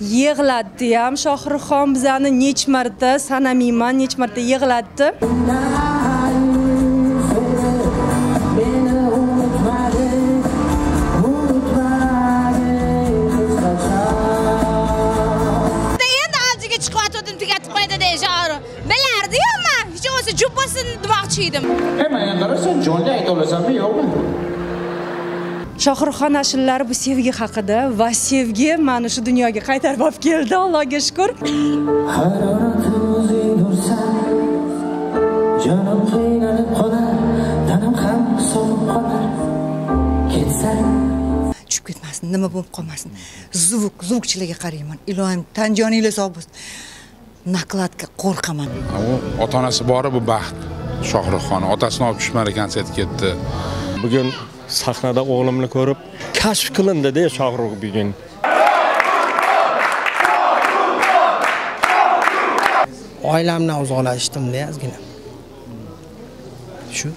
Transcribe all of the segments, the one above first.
yig'latdi. Ham shohruxxon bizani nech marta sanamayman nech marta yig'latdi. Bilardiyu man hech bo'lmasa jubbasini demoqchi edim. Hemen qarasam jonli ayta olasanmi yo'qmi? Shohruxxon ashulari bu sevgi haqida va sevgi mani shu dunyoga qaytarib olib keldi allohga shukur Jonim qiynalib qolar Tanam ham sovib qolar. Ketsang tushib ketmasin nima bo'lib qolmasin. Zvuk zvukchilarga qarayman ilohim tan joninglar sog' bo'lsin. Nakladka qo'rqaman. U ota onasi bori bu baxt shohruxxon. Otasini olib tushmadi konsertga ketdi. Bugun sahnada o'g'limni ko'rib kashf qilindida shohrux bugun oilamdan uzoqlashdimda ozgina shu.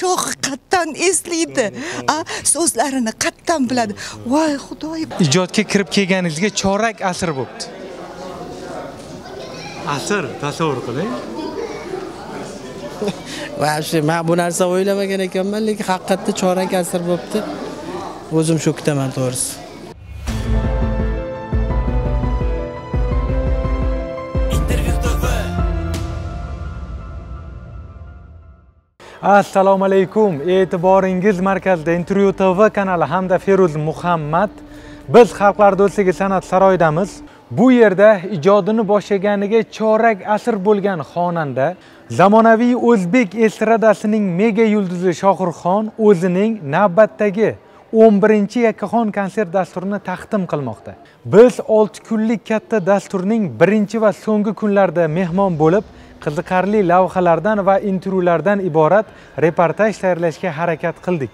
Shohi qattan eslaydi a so'zlarini qattan biladi. Voy xudoyim ijodga kirib kelganingizga chorak asr bo'libdi asr tasavvur qiling вообще man bu narsa o'ylamagan ekanman lekin haqiqatda chorak asr bo'libdi. O'zim shokdaman to'g'risi. Assalomu alaykum. E'tiboringiz markazida intervyu tv kanali hamda feruz muhammad. Biz xalqlar do'stligi san'at saroyidamiz bu yerda ijodini boshlaganiga chorak asr bo'lgan xonanda zamonaviy o'zbek estradasining mega yulduzi shohruxxon o'zining navbatdagi 11 yakkaxon konsert dasturini taqdim qilmoqda. Biz 6 kunlik katta dasturning birinchi va so'nggi kunlarida mehmon bo'lib qiziqarli lavhalardan va intervyulardan iborat reportaj tayyorlashga harakat qildik.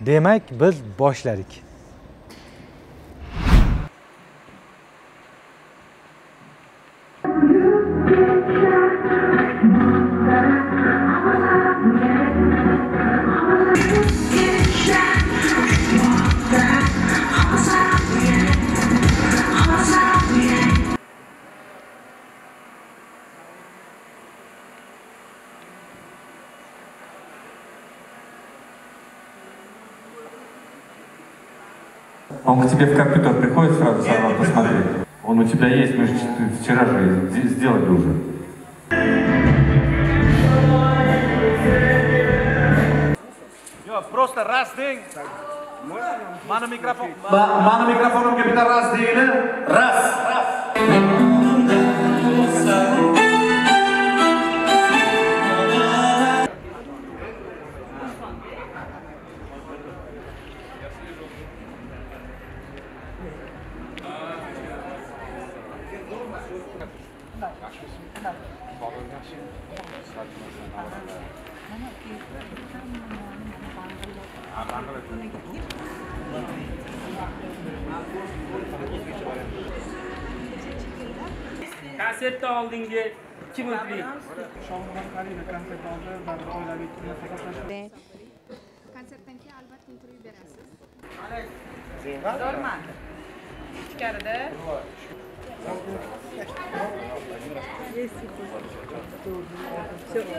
Demak biz boshladik. Тебя есть, мы же вчера же сде- сделали уже. просто раз deng mana mikrofon Mana mikrofonimga bitta ras deydi. Ras. konsertda oldingi ikki minutlik konsertdan keyin albatta intervyu berasiz ichkarida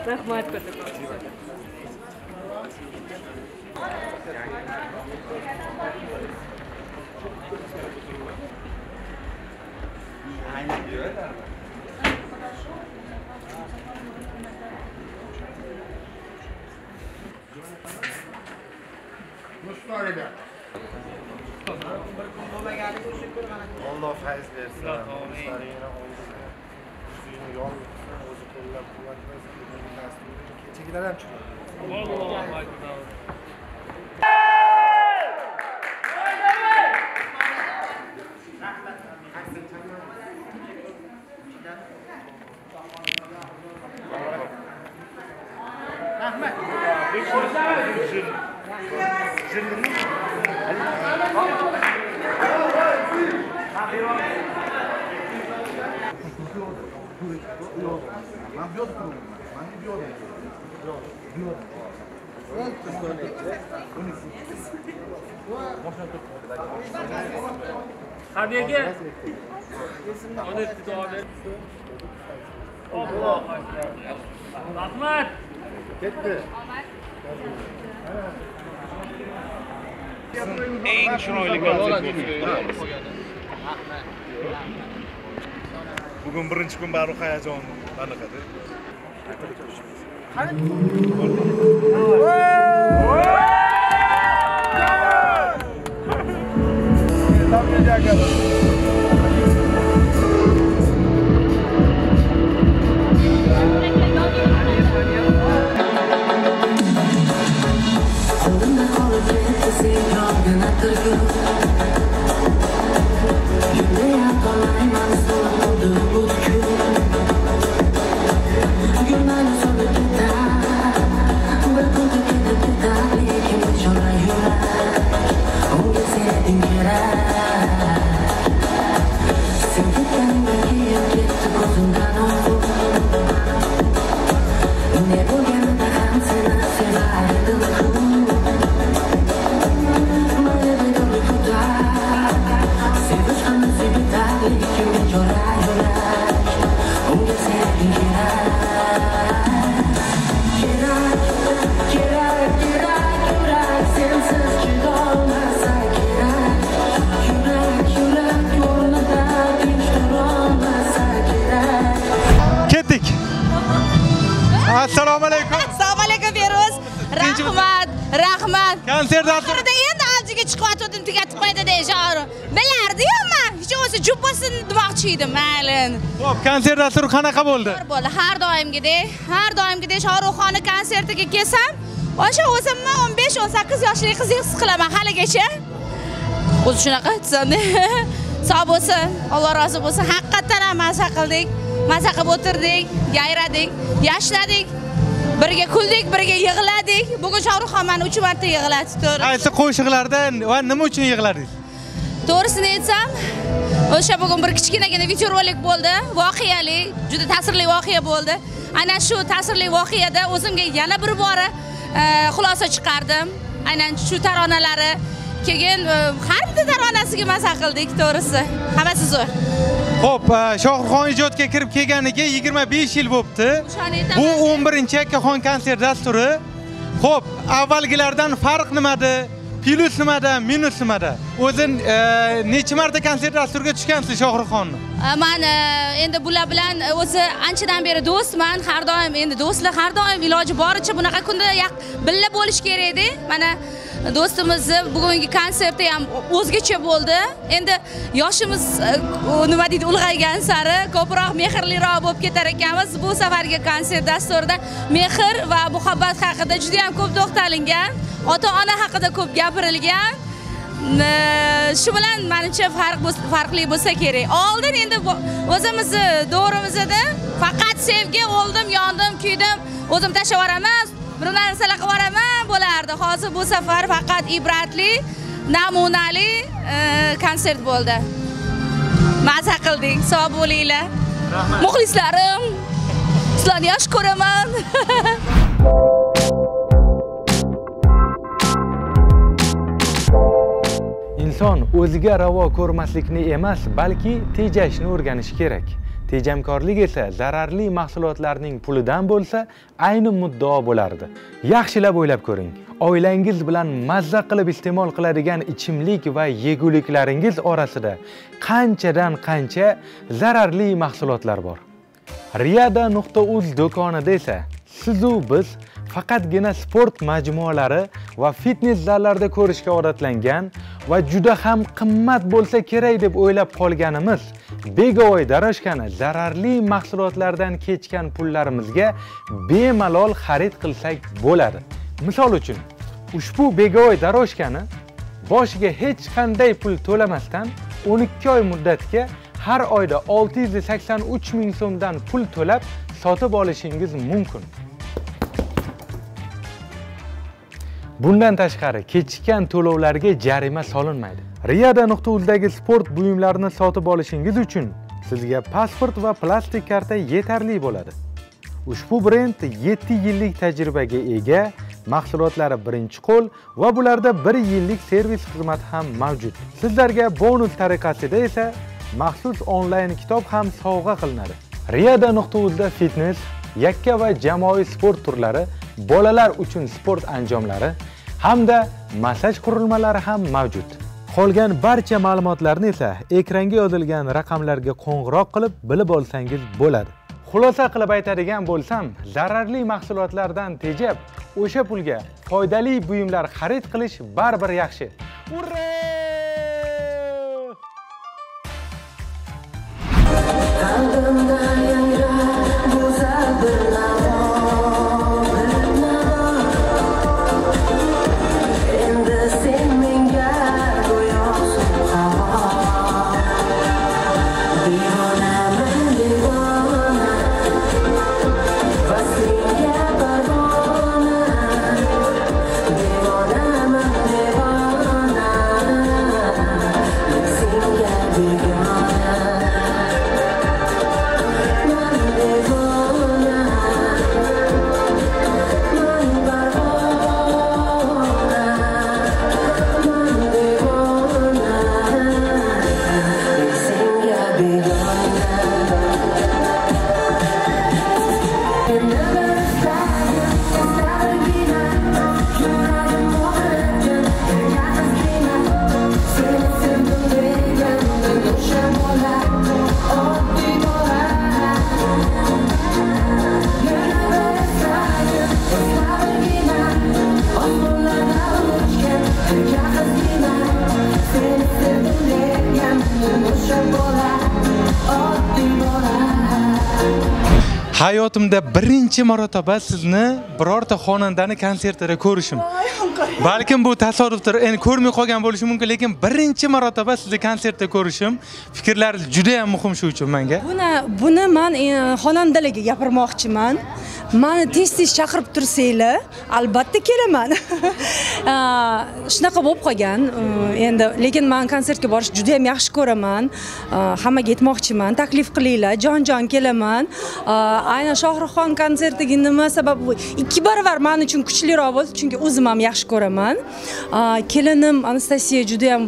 rahmat Ну что, ребят? Alloh fayz bersin. Ishlaringni oldinga suyini yorg'itsin, o'zi qo'llab-quvvatlasin. kechagilar ham chiqadi. Man eng chiroyli bugun birinchi kun bari hayajon anaqada Qo'limda tudo. Ketdik assalomu alaykum assalomu alaykum feruz. Rahmat rahmat. Konsert oxirida endi avjiga chiqyotgandim tugatib qo'ydi deyishadi bilardiyu man hech bo'lmasa jubbasini demoqchi edim mayli ho'p konsert dasturi qanaqa bo'ldi bo'ldi har doimgidek har doimgidek shohruxxonni konsertiga kelsam o'sha o'zimni 15-18 yoshli qizdek his qilaman haligacha o'zi shunaqa aytsam-da sog' bo'lsin. Alloh rozi bo'lsin. Haqiqatdan ham maza qildik. Maza qilib o'tirdik. Yayradik. Yashnadik birga kuldik birga yig'ladik. Bugun shohruxxon mani uch marta yig'latdi to'g'ri. Qaysi qo'shiqlarda va nima uchun yig'ladingiz? To'g'risini aytsam o'sha bugun bir kichkinagina videorolik bo'ldi. Voqeali juda ta'sirli voqea bo'ldi. Ana shu ta'sirli voqeada o'zimga yana bir bora xulosa chiqardim. Aynan shu taronalari. Keyin e, har bitta taronasiga maza qildik to'g'risi. Hammasi zo'r. Ho'p e, shohruxxon ijodga kirib kelganiga 25 yil bo'libdi bu 11 yakkaxon konsert dasturi. Ho'p avvalgilardan farq nimada plyus nimada minus nimada o'zi e, necha marta konsert dasturiga tushgansiz shohruxxonni e, man e, endi bular bilan o'zi anchadan beri do'stman har doim endi do'stlar har doim iloji boricha bunaqa kunda birga bo'lish kerakda mana do'stimizni e, bugungi konserti ham o'zgacha bo'ldi. Endi yoshimiz e, nima deydi ulg'aygan sari ko'proq mehrliroq bo'lib ketar ekanmiz. Bu safargi konsert dasturida mehr va muhabbat haqida juda ham ko'p to'xtalingan ota ona haqida ko'p gapirilgan. E, shu bilan manimcha farq farqli bo'lsa kerak. Oldin endi o'zimizni davrimizda faqat sevgi o'ldim yondim kuydim o'zim tashlab yuboraman. Bir narsalar qilib yuboraman bo'lardi. Hozir bu safar faqat ibratli namunali e, konsert bo'ldi. Maza qildik sog' bo'linglar. Muxlislarim sizlarni yaxshi ko'raman. Inson o'ziga ravo ko'rmaslikni emas balki tejashni o'rganishi kerak tejamkorlik esa zararli mahsulotlarning pulidan bo'lsa ayni muddao bo'lardi. Yaxshilab o'ylab ko'ring. Oilangiz bilan mazza qilib iste'mol qiladigan ichimlik va yeguliklaringiz orasida qanchadan qancha zararli mahsulotlar bor. Riyada.uz do'konida esa sizu biz faqatgina sport majmualari va fitnes zallarida ko'rishga odatlangan va juda ham qimmat bo'lsa kerak deb o'ylab qolganimiz begovoy darajkani zararli mahsulotlardan kechgan pullarimizga bemalol xarid qilsak bo'ladi. Misol uchun ushbu begovoy darajkani boshiga hech qanday pul to'lamasdan 12 oy muddatga har oyda 683 ming so'mdan pul to'lab sotib olishingiz mumkin. Bundan tashqari kechikkan to'lovlarga jarima solinmaydi. Riyada.uzdagi sport buyumlarini sotib olishingiz uchun sizga pasport va plastik karta yetarli bo'ladi. Ushbu brend 7 yillik tajribaga ega mahsulotlari birinchi qo'l va bularda 1 yillik servis xizmati ham mavjud. Sizlarga bonus tariqasida esa maxsus onlayn kitob ham sovg'a qilinadi. Riyada.uzda fitnes yakka va jamoaviy sport turlari bolalar uchun sport anjomlari hamda massaj qurilmalari ham mavjud. Qolgan barcha ma'lumotlarni esa ekranga yozilgan raqamlarga qo'ng'iroq qilib bilib olsangiz bo'ladi. Xulosa qilib aytadigan bo'lsam zararli mahsulotlardan tejab o'sha pulga foydali buyumlar xarid qilish baribir yaxshi. Ura Qalbimda yangrar go'zal bir hayotimda birinchi marotaba sizni birorta xonandani konsertida ko'rishim. Balkim bu tasodifdir endi ko'rmay qolgan bo'lishi mumkin lekin birinchi marotaba sizni konsertda ko'rishim fikrlaringiz juda ham muhim shu uchun menga. Buni buni man e, xonandalarga gapirmoqchiman. Mani tez tez chaqirib tursanglar albatta kelaman shunaqa bo'lib qolgan. Э, endi lekin man konsertga borishni juda ham yaxshi ko'raman. Э, hammaga aytmoqchiman taklif qilinglar jon jon kelaman э, aynan shohruxxon konsertiga nima sabab ikki barobar man uchun kuchliroq bo'ldi chunki o'zim ham yaxshi ko'raman. Kelinim anastasiya juda ham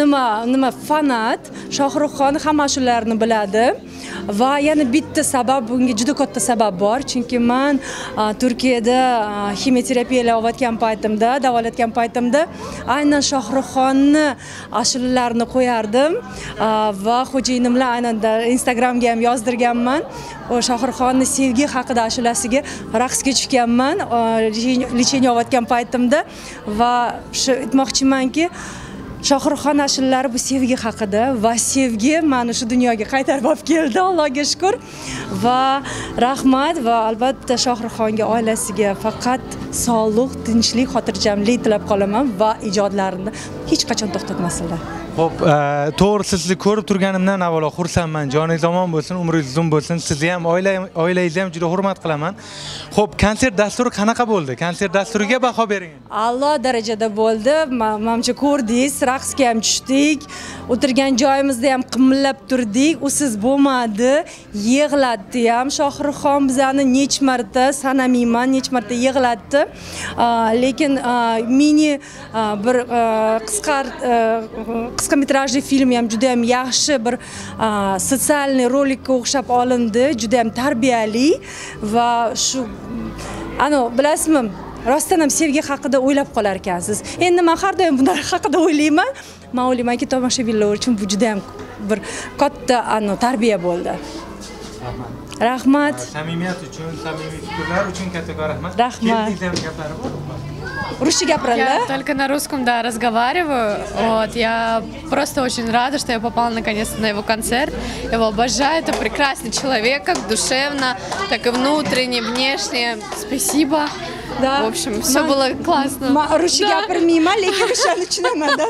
nima nima fanat. Shohruxxon hamma shularni biladi. Va yana bitta sabab bunga juda katta sabab bor. Chunki man turkiyada ah, ximiyoterapiyalar olayotgan paytimda davolatgan paytimda aynan shohruxxonni ashulalarini qo'yardim. Va xo'jayinim bilan aynan instagramga ham yozdirganman. O shohruxxonni sevgi haqida ashulasiga raqsga tushganman ah, lecheniya olayotgan paytimda. Va shu aytmoqchimanki shohruxxon ashulari bu sevgi haqida va sevgi mani shu dunyoga qaytarib olib keldi allohga shukur va rahmat va albatta shohruxxonga oilasiga faqat sog'lik tinchlik xotirjamlik tilab qolaman va ijodlarini hech qachon to'xtatmasinlar Xo'p, e, to'g'risi sizni ko'rib turganimdan avvalo xursandman. Joningiz omon bo'lsin, umringiz uzun bo'lsin. Sizni ham, oila oilangizni ham juda hurmat qilaman. Xo'p, konsert dasturi qanaqa bo'ldi? Konsert dasturiga baho bering. Alloh darajada bo'ldi Ma- manimcha ko'rdingiz raqsga ham tushdik o'tirgan joyimizda ham qimillab turdik usiz bo'lmadi yig'latdi ham shohruxxon bizani nech marta sanamayman nech marta yig'latdi e, lekin e, mini bir qisqa qisqa metrajli film ham juda ham yaxshi bir sotsialniy rolikka o'xshab olindi juda ham tarbiyali va shu ano bilasizmi rostdan ham sevgi haqida o'ylab qolar ekansiz endi man har doim bular haqida o'ylayman man o'ylaymanki tomoshabinlar uchun bu juda ham bir katta ano tarbiya bo'ldi rahmat Samimiyat uchun, samimiy fikrlar uchun kattakon rahmat. Rahmat. Gaplari. Ruscha gapiradi Я только на русском, да, разговариваю. Вот, я просто очень рада, что я попала наконец-то на его концерт. Я его обожаю, это прекрасный человек, как душевно, так и внутренне, внешне. Спасибо. Да. В общем, все Ма- было классно. man ruscha Да. gapirmayman lekin ruschani tushunaman да.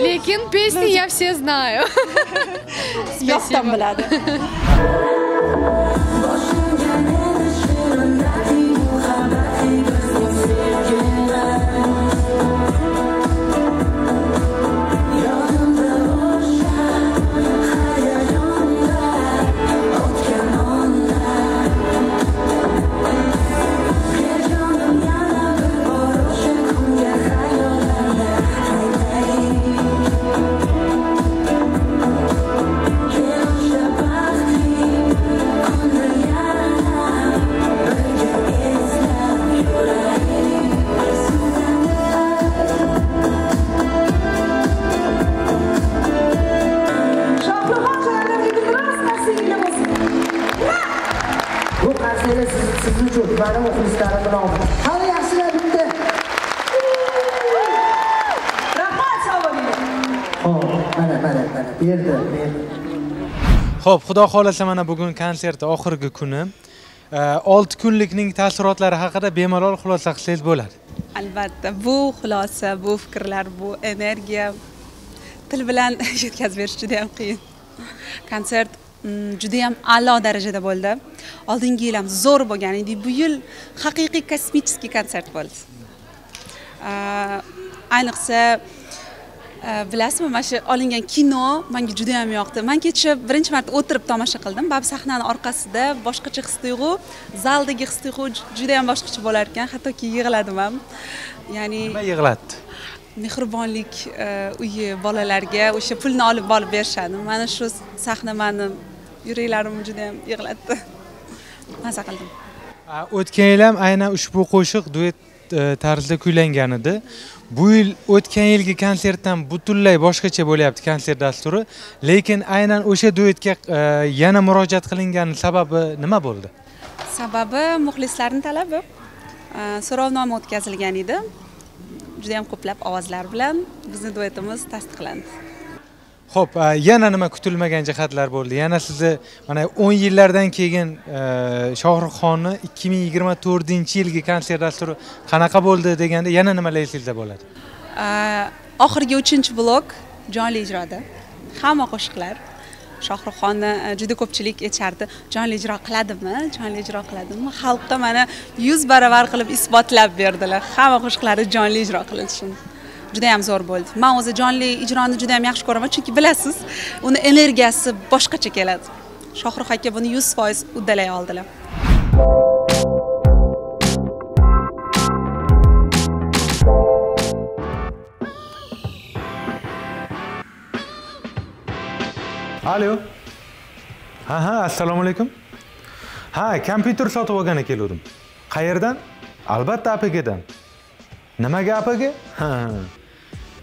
Лекин песни я все знаю. yoqdan Xo'p, xudo xohlasa mana bugun konsert oxirgi kuni. 6 kunlikning taassurotlari haqida bemalol xulosa qilsangiz bo'ladi. albatta bu xulosa bu fikrlar bu energiya til bilan yetkazib berish juda yam qiyin konsert mm, judayam juda a'lo darajada bo'ldi oldingi yil ham zo'r bo'lgan edi bu yil haqiqiy kosmический konsert bo'ldi ayniqsa bilasizmi mana shu olingan kino menga juda yam yoqdi. Man kecha birinchi marta o'tirib tomosha qildim. Baribir sahnani orqasida boshqacha his tuyg'u zaldagi his tuyg'u ju- juda yam boshqacha bo'lar ekan. Hattoki yig'ladim ham. Ya'ni Nima yig'latdi? mehribonlik e, uyi bolalarga o'sha pulni olib olib berishadi. Mana shu sahna mani yuraklarimni juda yam yig'latdi. Maza qildim. O'tgan yil ham aynan ushbu qo'shiq duet e, tarzda kuylangan edi. Bu yil o'tgan yilgi konsertdan butunlay boshqacha bo'lyapti konsert dasturi, lekin aynan o'sha duetga e, yana murojaat qilingani sababi nima bo'ldi? sababi muxlislarni talabi. E, So'rovnoma o'tkazilgan edi. Juda yam ko'plab ovozlar bilan bizni duetimiz tasdiqlandi. Ho'p e, yana nima kutilmagan jihatlar bo'ldi? Yana sizni mana 10 yillardan keyin e, Shohruxxonni 2024-yilgi konsert dasturi qanaqa bo'ldi deganda yana nimalar esingizda bo'ladi? E, oxirgi uchinchi blok jonli ijroda. Hamma qo'shiqlar. Shohruxxonni e, juda ko'pchilik aytishardi jonli ijro qiladimi? Jonli ijro qiladimi? Xalqqa mana yuz baravar qilib isbotlab berdilar. Hamma qo'shiqlari jonli ijro qilinishini juda ham zo'r bo'ldi man o'zi jonli ijroni juda ham yaxshi ko'raman chunki bilasiz uni energiyasi boshqacha keladi shohruh aka buni yuz foiz uddalay oldilar Alo. Ha ha, assalomu alaykum. Ha, kompyuter sotib olgani keluvdim Qayerdan? Albatta APGdan. Nimaga APG? Ha.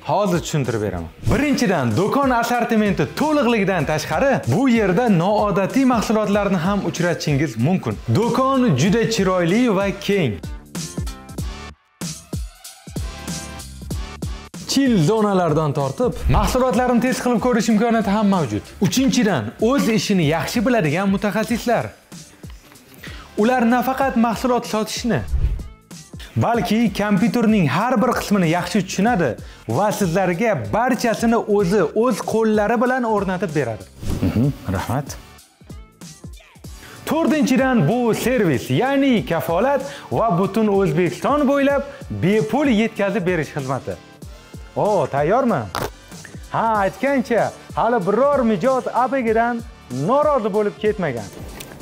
Hozir tushuntirib beraman. Birinchidan, do'kon assortimenti to'liqligidan tashqari, bu yerda noodatiy mahsulotlarni ham uchratishingiz mumkin. Do'kon juda chiroyli va keng. chil zonalardan tortib mahsulotlarni test qilib ko'rish imkoniyati ham mavjud. Uchinchidan, o'z ishini yaxshi biladigan mutaxassislar. Ular nafaqat mahsulot sotishni, balki kompyuterning har bir qismini yaxshi tushunadi va sizlarga barchasini o'zi o'z qo'llari bilan o'rnatib beradi. Mhm, Rahmat. To'rtinchidan bu servis, ya'ni kafolat va butun O'zbekiston bo'ylab bepul yetkazib berish xizmati. O, tayyormi? Ha, aytgancha, hali biror mijoz APGdan norozi bo'lib ketmagan.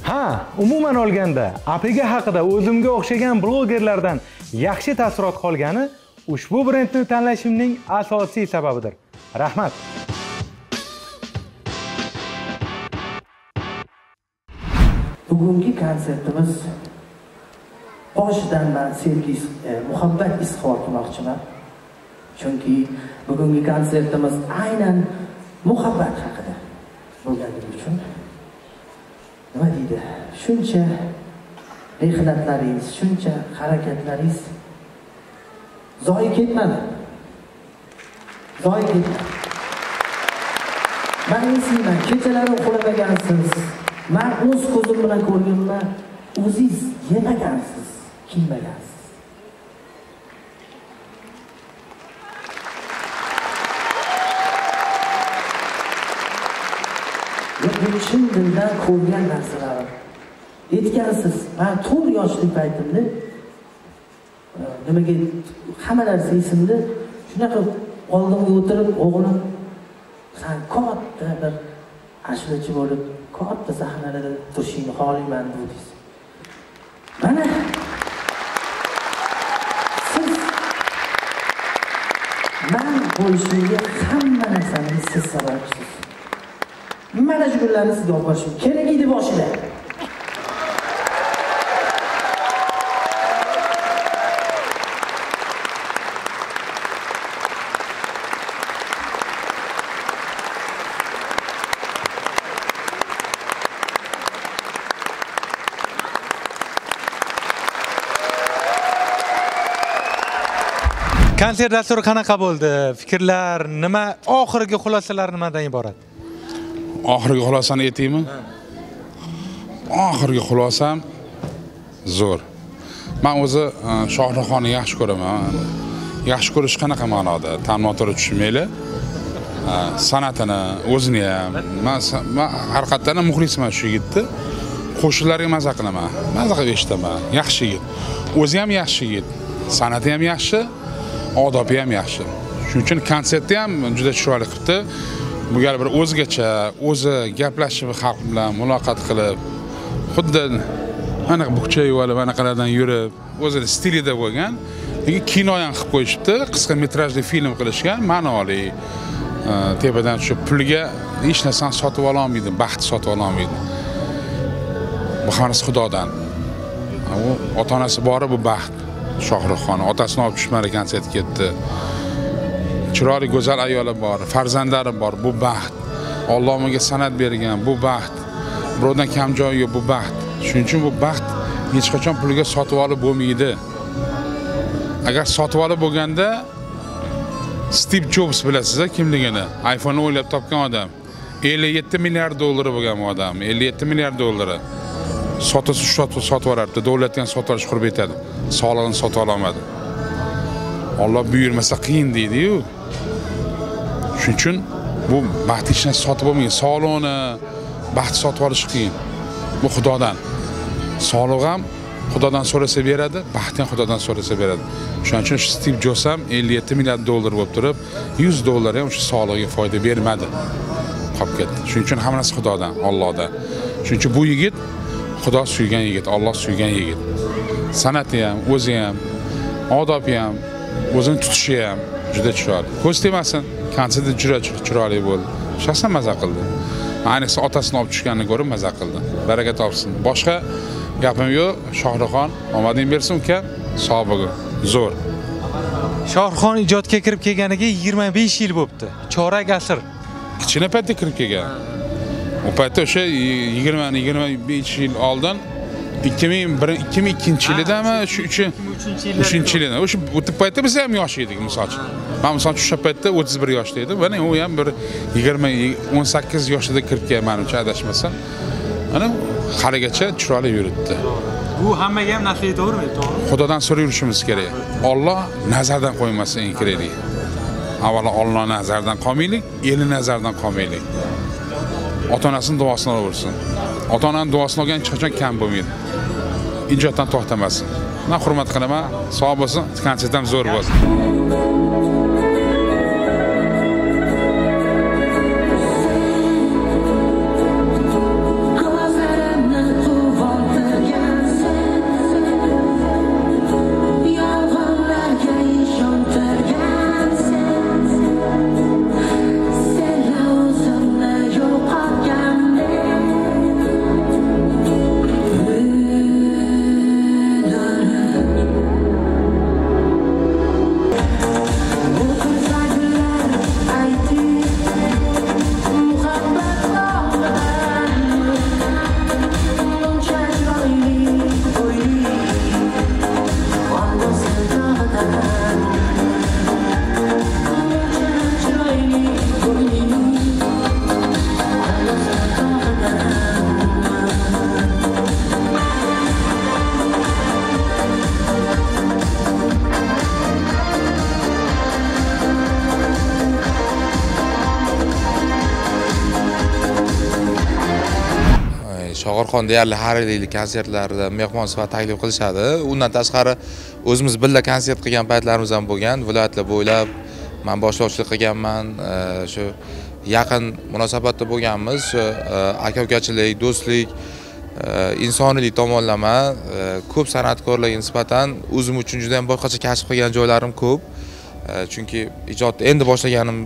Ha, umuman olganda, APG haqida o'zimga o'xshagan blogerlardan yaxshi taassurot qolgani ushbu brendni tanlashimning asosiy sababidir. Rahmat. bugungi konsertimiz boshidan man sevgi e, muhabbat izhor qilmoqchiman chunki bugungi konsertimiz aynan muhabbat haqida bo'lganligi uchun nima deydi shuncha mehnatlaringiz shuncha harakatlaringiz zoyi ketmadi. Zoyi ketmadi. Man eslayman kechalari uxlamagansiz. Man o'z ko'zim bilan ko'rganman o'zingiz yemagansiz kiymagansiz. Chin dildan ko'rgan narsa aytgansiz man to'rt yoshli paytimda e, nimaga hamma narsa esimda shunaqa oldimga o'tirib o'g'lim san katta bir ashulachi bo'lib katta sahnalarda turishingni xohlayman dedingiz mana siz man bo'lishimga hamma narsani siz sababchisiz. Mana shu kunlarni sizga olib borishim kerak edi boshida konsert dasturi qanaqa bo'ldi? Fikrlar nima? Oxirgi xulosalar nimadan iborat? Oxirgi xulosani aytaymi? Oxirgi xulosam zo'r. Man o'zi e, shohruxxonni yaxshi ko'raman. Yaxshi ko'rish qanaqa ma'noda? Tan noto'g'ri tushunmanglar E, san'atini o'zini ham. Man qayerdan ham muxlisman shu yigitni. Qo'shiqlariga maza qilaman. Maza qilib eshitaman. Yaxshi yigit. O'zi ham yaxshi yigit. San'ati ham yaxshi odobi ham yaxshi. Shuning uchun konsertni ham juda chiroyli qilibdi. Bu gal bir o'zgacha o'zi gaplashib xalq bilan muloqot qilib xuddi anaqa bukchayib olib anaqalardan yurib o'zini stilida bo'lgan lekin kino ham qilib qo'yishibdi. Qisqa metrajli film qilishgan ma'noli e, tepadan tushib pulga hech narsani sotib ololmaydi baxt sotib ololmaydi. Bu hammasi xudodan. U ota onasi bori bu baxt. Shohruxxon otasini olib tushmari konsert ketdi. Chiroyli go'zal ayoli bor farzandlari bor bu baxt. Olloh unga san'at bergan bu baxt. Birovdan kam joyi yo'q bu baxt. Shuning uchun bu baxt hech qachon pulga sotib olib bo'lmaydi. Agar sotib olib bo'lganda stiv jobs bilasizlar kimligini? iphone o'ylab topgan odam. 57 milliard dollari bo'lgan bu odam. 57 milliard dollari. Sotuvchi sotib sotib yuborardi. Davlat ham sotib olish qurib yetadi. Sog'lig'ini sotib ololmadi. Olloh buyurmasa qiyin deydiyu. Shuning uchun bu baxt hech narsa sotib bo'lmaydi sog'liqni baxt sotib olish qiyin. Bu xudodan. Sog'liq ham xudodan so'rasa beradi baxt ham xudodan so'rasa beradi. Shuning uchun shu stiv jobs ham 57 milliard dollar bo'lib turib 100 dollar ham o'sha sog'lig'iga foyda bermadi. Qolib ketdi. Shuning uchun hammasi xudodan ollohdan shuning uchun bu yigit xudo suygan yigit olloh suygan yigit. San'ati ham o'zi ham odobi ham o'zini tutishi ham juda chiroyli. Ko'z tegmasin konserti juda chir- chiroyli bo'ldi. Shaxsan maza qildi. Ayniqsa otasini olib tushganini ko'rib maza qildi. Baraka topsin. Boshqa gapim yo'q. Shohruxxon omading bersin uka. Sog' bo'lgin. Zo'r. Shohruxxon ijodga kirib kelganiga 25 yil bo'libdi chorak asr kichkina paytda kirib kelgan u paytda o'sha yigirma yigirma besh yil oldin. Ikki ming bir ikki ming ikkinchi yilidami shu uchi uchinchi yilida. o'sha o'tib paytda biz ham yosh edik misol uchun. Man misol uchun o'sha paytda o'ttiz bir yoshda edim. Mana u ham bir yigirma o'n sakkiz yoshida kirib kelgan manimcha adashmasam mana haligacha chiroyli yuribdi. Bu hammaga ham nasib etavermaydi to'g'rimi xudodan so'rab yurishimiz kerak. Olloh nazardan qo'ymasin eng kerakli avvalo olloh nazardan qolmaylik elni nazardan qolmaylik ota onasini duosini olaversin ota onani duosini olgan hech qachon kam bo'lmaydi ijoddan to'xtamasin man hurmat qilaman sog' bo'lsin konsert ham zo'r bo'lsin shohruxxon deyarli har yillik konsertlarida mehmon sifatida taklif qilishadi. Undan tashqari o'zimiz birga konsert qilgan paytlarimiz ham bo'lgan. Viloyatlar bo'ylab man boshlovchilik qilganman. Shu yaqin munosabatda bo'lganmiz. Shu e, aka ukachilik do'stlik e, insoniylik tomonlama e, ko'p san'atkorlarga nisbatan o'zim uchun juda ham boshqacha kashf qilgan joylarim ko'p. Chunki ijodni endi boshlaganim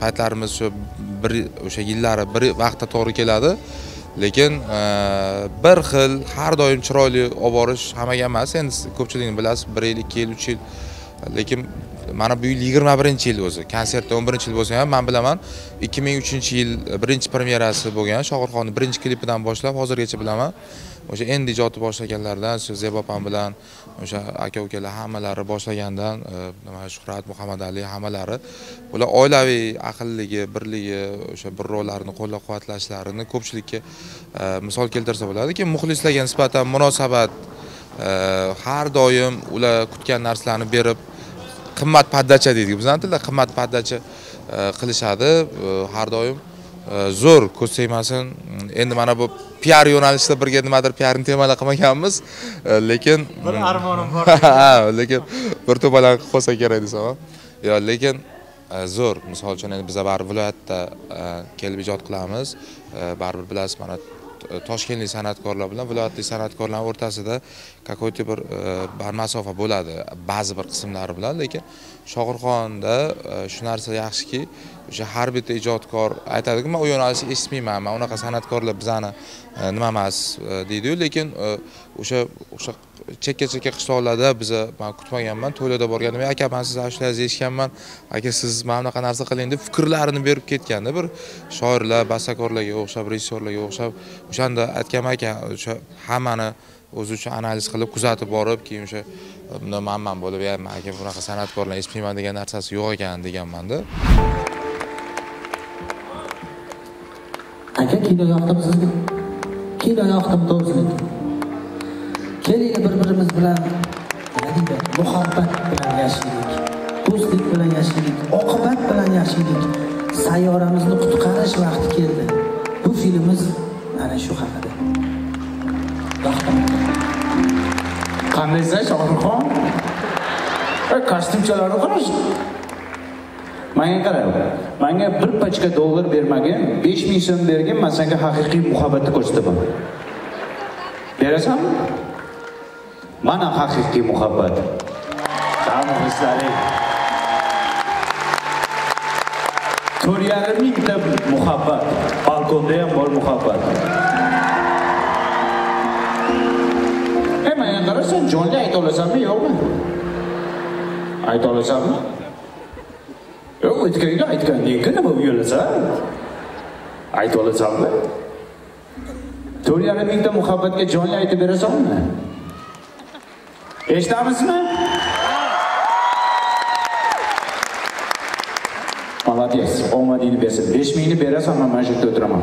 paytlarimiz shu bir o'sha yillari bir vaqtda to'g'ri keladi. Lekin e, bir xil har doim chiroyli olib borish hammaga emas. Endi ko'pchiligini bilasiz bir yil ikki yil uch yil. Lekin mana bu yil yigirma birinchi yil o'zi. Konsertda o'n birinchi yil bo'lsa ham man bilaman ikki ming uchinchi yil birinchi premyerasi bo'lgan shohruxxonni birinchi klipidan boshlab hozirgacha bilaman. O'sha endi ijodni boshlaganlardan shu zebo opam bilan o'sha aka ukalar hammalari boshlagandan e, nima shuhrat muhammad ali hammalari ular oilaviy aqlligi birligi o'sha birovlarni qo'llab quvvatlashlarini ko'pchilikka e, misol keltirsa bo'ladi lekin muxlislarga nisbatan munosabat e, har doim ular kutgan narsalarni berib qimmat paddacha deydiku bizani tilda qimmat paddacha qilishadi. Har doim zo'r ko'z tegmasin endi mana bu piar yo'nalishida birga nimadir piarni temalar qilmaganmiz. E, lekin Bir armonim bor. lekin bir to'palan qilib qo'ysa kerak desam yo lekin e, zo'r. Misol uchun endi biza baribir viloyatda e, kelib ijod qilamiz. E, baribir bilasiz mana E, toshkentlik san'atkorlar bilan viloyatlik san'atkorlar o'rtasida какой то e, bir masofa bo'ladi ba'zi bir qismlari bilan lekin shohruxxonda e, shu narsa yaxshiki o'sha har bitta ijodkor aytadiku man u yo'nalishni eshitmayman man unaqa san'atkorlar bizani nima emas deydiyu lekin o'sha o'sha chekka chekka qishloqlarda biza man kutmaganman to'ylarda borganda aka man siz ashularingizni eshitganman aka siz mana bunaqa narsa qiling deb fikrlarini berib ketganda bir shoirlar bastakorlarga o'xshab rejissyorlarga o'xshab o'shanda aytganman aka o'sha hammani o'zi uchun analiz qilib kuzatib borib keyin o'sha bundan manman bo'lib "Ya, aka bunaqa san'atkorlarni eshitmayman degan narsasi yo'q ekan deganmanda. Aka kino yoqdimi sizga kino yoqdim to'g'risini kelinglar bir birimiz bilan nima deydi muhabbat bilan yashaylik do'stlik bilan yashaylik oqibat bilan yashaylik. Sayyoramizni qutqarish vaqti keldi. Bu filmimiz mana shu haqida. Qandaysan shohruxxon kostyumchalarni qarash manga qara manga bir pachka dollar bermagin besh ming so'm bergin man senga haqiqiy muhabbatni ko'rsataman. Berasanmi? Mana haqiqiy muhabbat? Ha muxlislaring to'rt yarim mingta muhabbat. Balkonda ham bor muhabbat. E manga qara sen jonli ayta olasanmi yo'qmi? Ayta olasanmi? Yo'q o'tganga aytgandingki nima uyalasan ayta olasanmi? To'rt yarim mingta muhabbatga jonli aytib berasanmi eshitamizmi молодец omadingni bersin besh mingni berasan man mana shu yerda o'tiraman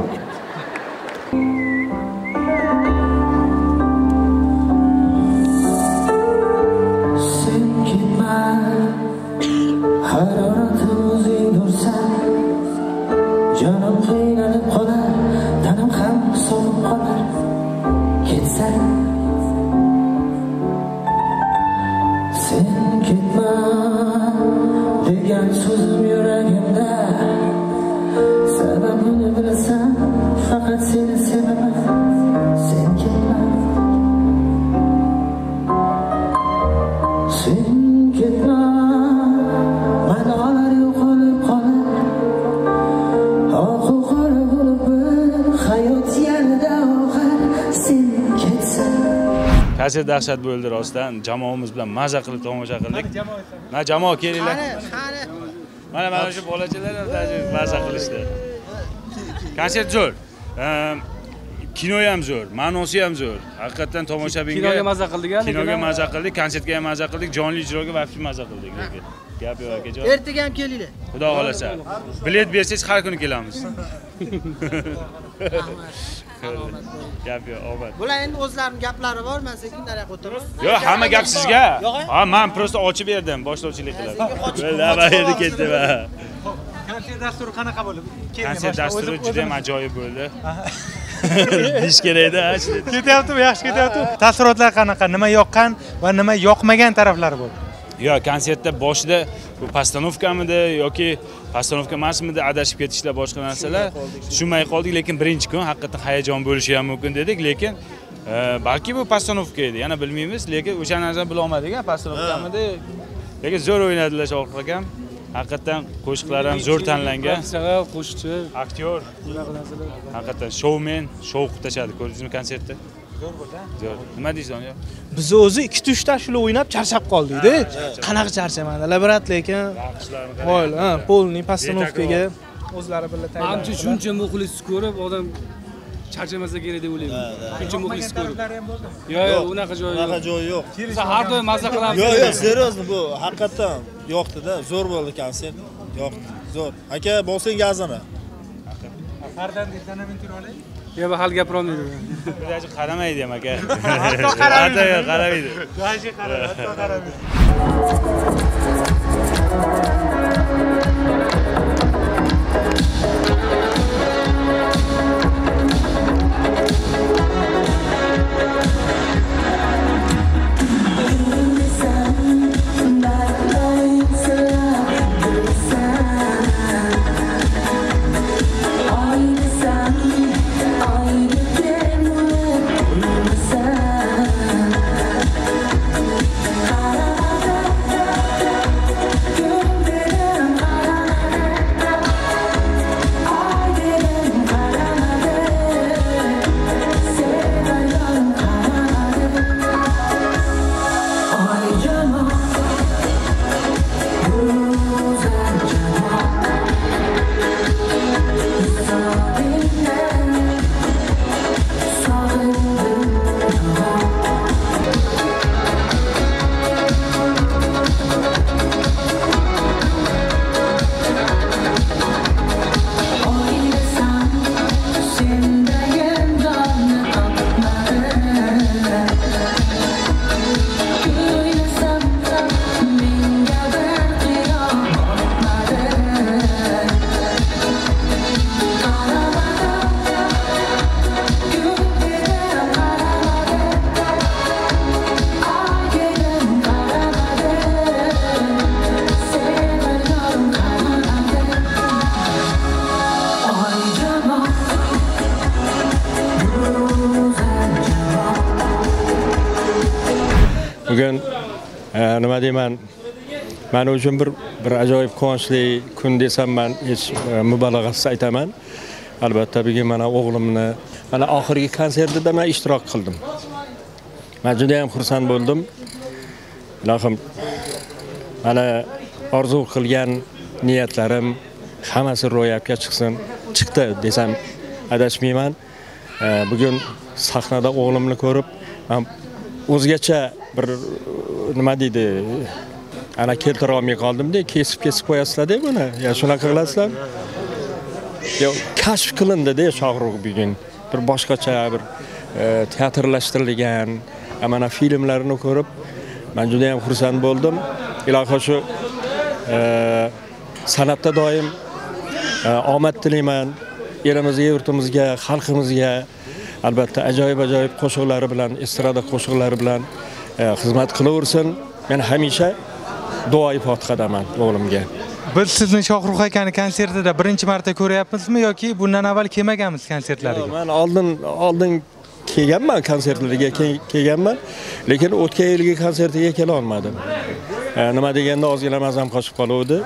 konsert dahshat bo'ldi rostdan. Jamoamiz bilan maza qilib tomosha qildik. Mana jamoa kelinglar. Mana mana shu bolachalar ham даже maza qilishdi. Konsert zo'r. Ehm, kino ham zo'r ma'nosi ham zo'r. Haqiqatdan tomoshabinga Kinoga maza qildik-a, lekin kinoga maza qildik konsertga ham maza qildik jonli ijroga вообще maza qildik. Gap yo'q akajon ertaga ham kelinglar. Xudo xohlasa. Bilet bersangiz har kuni kelamiz gap yo'q omad bular endi o'zlarini gaplari bor man sekin nariyoqqa o'tiraman. Yo'q hamma gap sizga. ha man просто ochib berdim boshlovchilik qilib endi ketdim ha. konsert dasturi qanaqa bo'ldi? Konsert dasturi juda ham ajoyib bo'ldi. Deyish kerakda ketyaptimi? Yaxshi ketyapti taassurotlar qanaqa? Nima yoqqan va nima yoqmagan taraflari bo'ldi yo'q konsertda boshida bu postanovkamidi yoki postanovka emasmidi adashib ketishlar boshqa narsalar. Tushunmay qoldik lekin birinchi kun haqiqatdan hayajon bo'lishi ham mumkin dedik lekin e, balki bu postanovka edi yana bilmaymiz lekin o'sha narsani bilolmadik a postanovkamidi lekin zo'r o'ynadilar shohruh akam. Haqiqatdan qo'shiqlari ham zo'r tanlangan. qo'shiqchi. Aktyor. Haqiqatdan shoumen shou qilib tashladi ko'rdingizmi konsertda zo'r bo'ldi zo'r. Nima deysiz doniyor biz o'zi ikkita uchta ashula o'ynab charchab qoldikda. Qanaqa charchamaydi labirant lekin voy ha polniy postanovkaga o'zlari birga manimcha shuncha muxlis ko'rib odam charchamasa kerak deb o'ylayman shuncha muxlis ko'rib yo'q yo'q unaqa joyi yo'q. unaqa joyi yo'q. Har doim mazza qilamiz. yo'q yo'q серьезно bu haqiqatdan yoqdida. Zo'r bo'ldi konsert. Yoqdi zo'r. Aka bo'lsang gazini. Farzand tanamini tira olay yo'q hali gapirolmaydi Bilaji qaramaydi ham aka hatto qaramaydi Hatto qaramaydi Yoshi qaraydi hatto qaramaydi deyman man uchun bir bir ajoyib quvonchli kun desam man hech mubolag'asiz aytaman albatta bugun mana o'g'limni mana oxirgi konsertida man ishtirok qildim. Man juda yam xursand bo'ldim. Ilohim mana orzu qilgan niyatlarim hammasi ro'yobga chiqsin chiqdi desam adashmayman. Eh, bugun sahnada o'g'limni ko'rib man o'zgacha bir nima deydi ana keltira olmay qoldimda kesib kesib qo'yasizlarda buni. Yo shunaqa qilasizlar? Yo kashf qilindida shohrux bugun. Bir boshqacha bir e, teatrlashtirilgan mana filmlarini ko'rib man juda yam xursand bo'ldim. Iloho shu e, san'atda doim e, omad tilayman. Elimizga yurtimizga xalqimizga. Albatta ajoyib ajoyib qo'shiqlari bilan estrada qo'shiqlari bilan e, xizmat qilaversin. Men hamisha duoyi fotiqadaman o'g'limga. Biz sizni shohrux akani konsertida birinchi marta ko'ryapmizmi yoki bundan avval kelmaganmiz konsertlariga? Man oldin oldin kelganman konsertlarga ke- kelganman. Lekin o'tgan yilgi konsertiga kela olmadim. E, nima deganda ozgina mazam qochib qoluvdi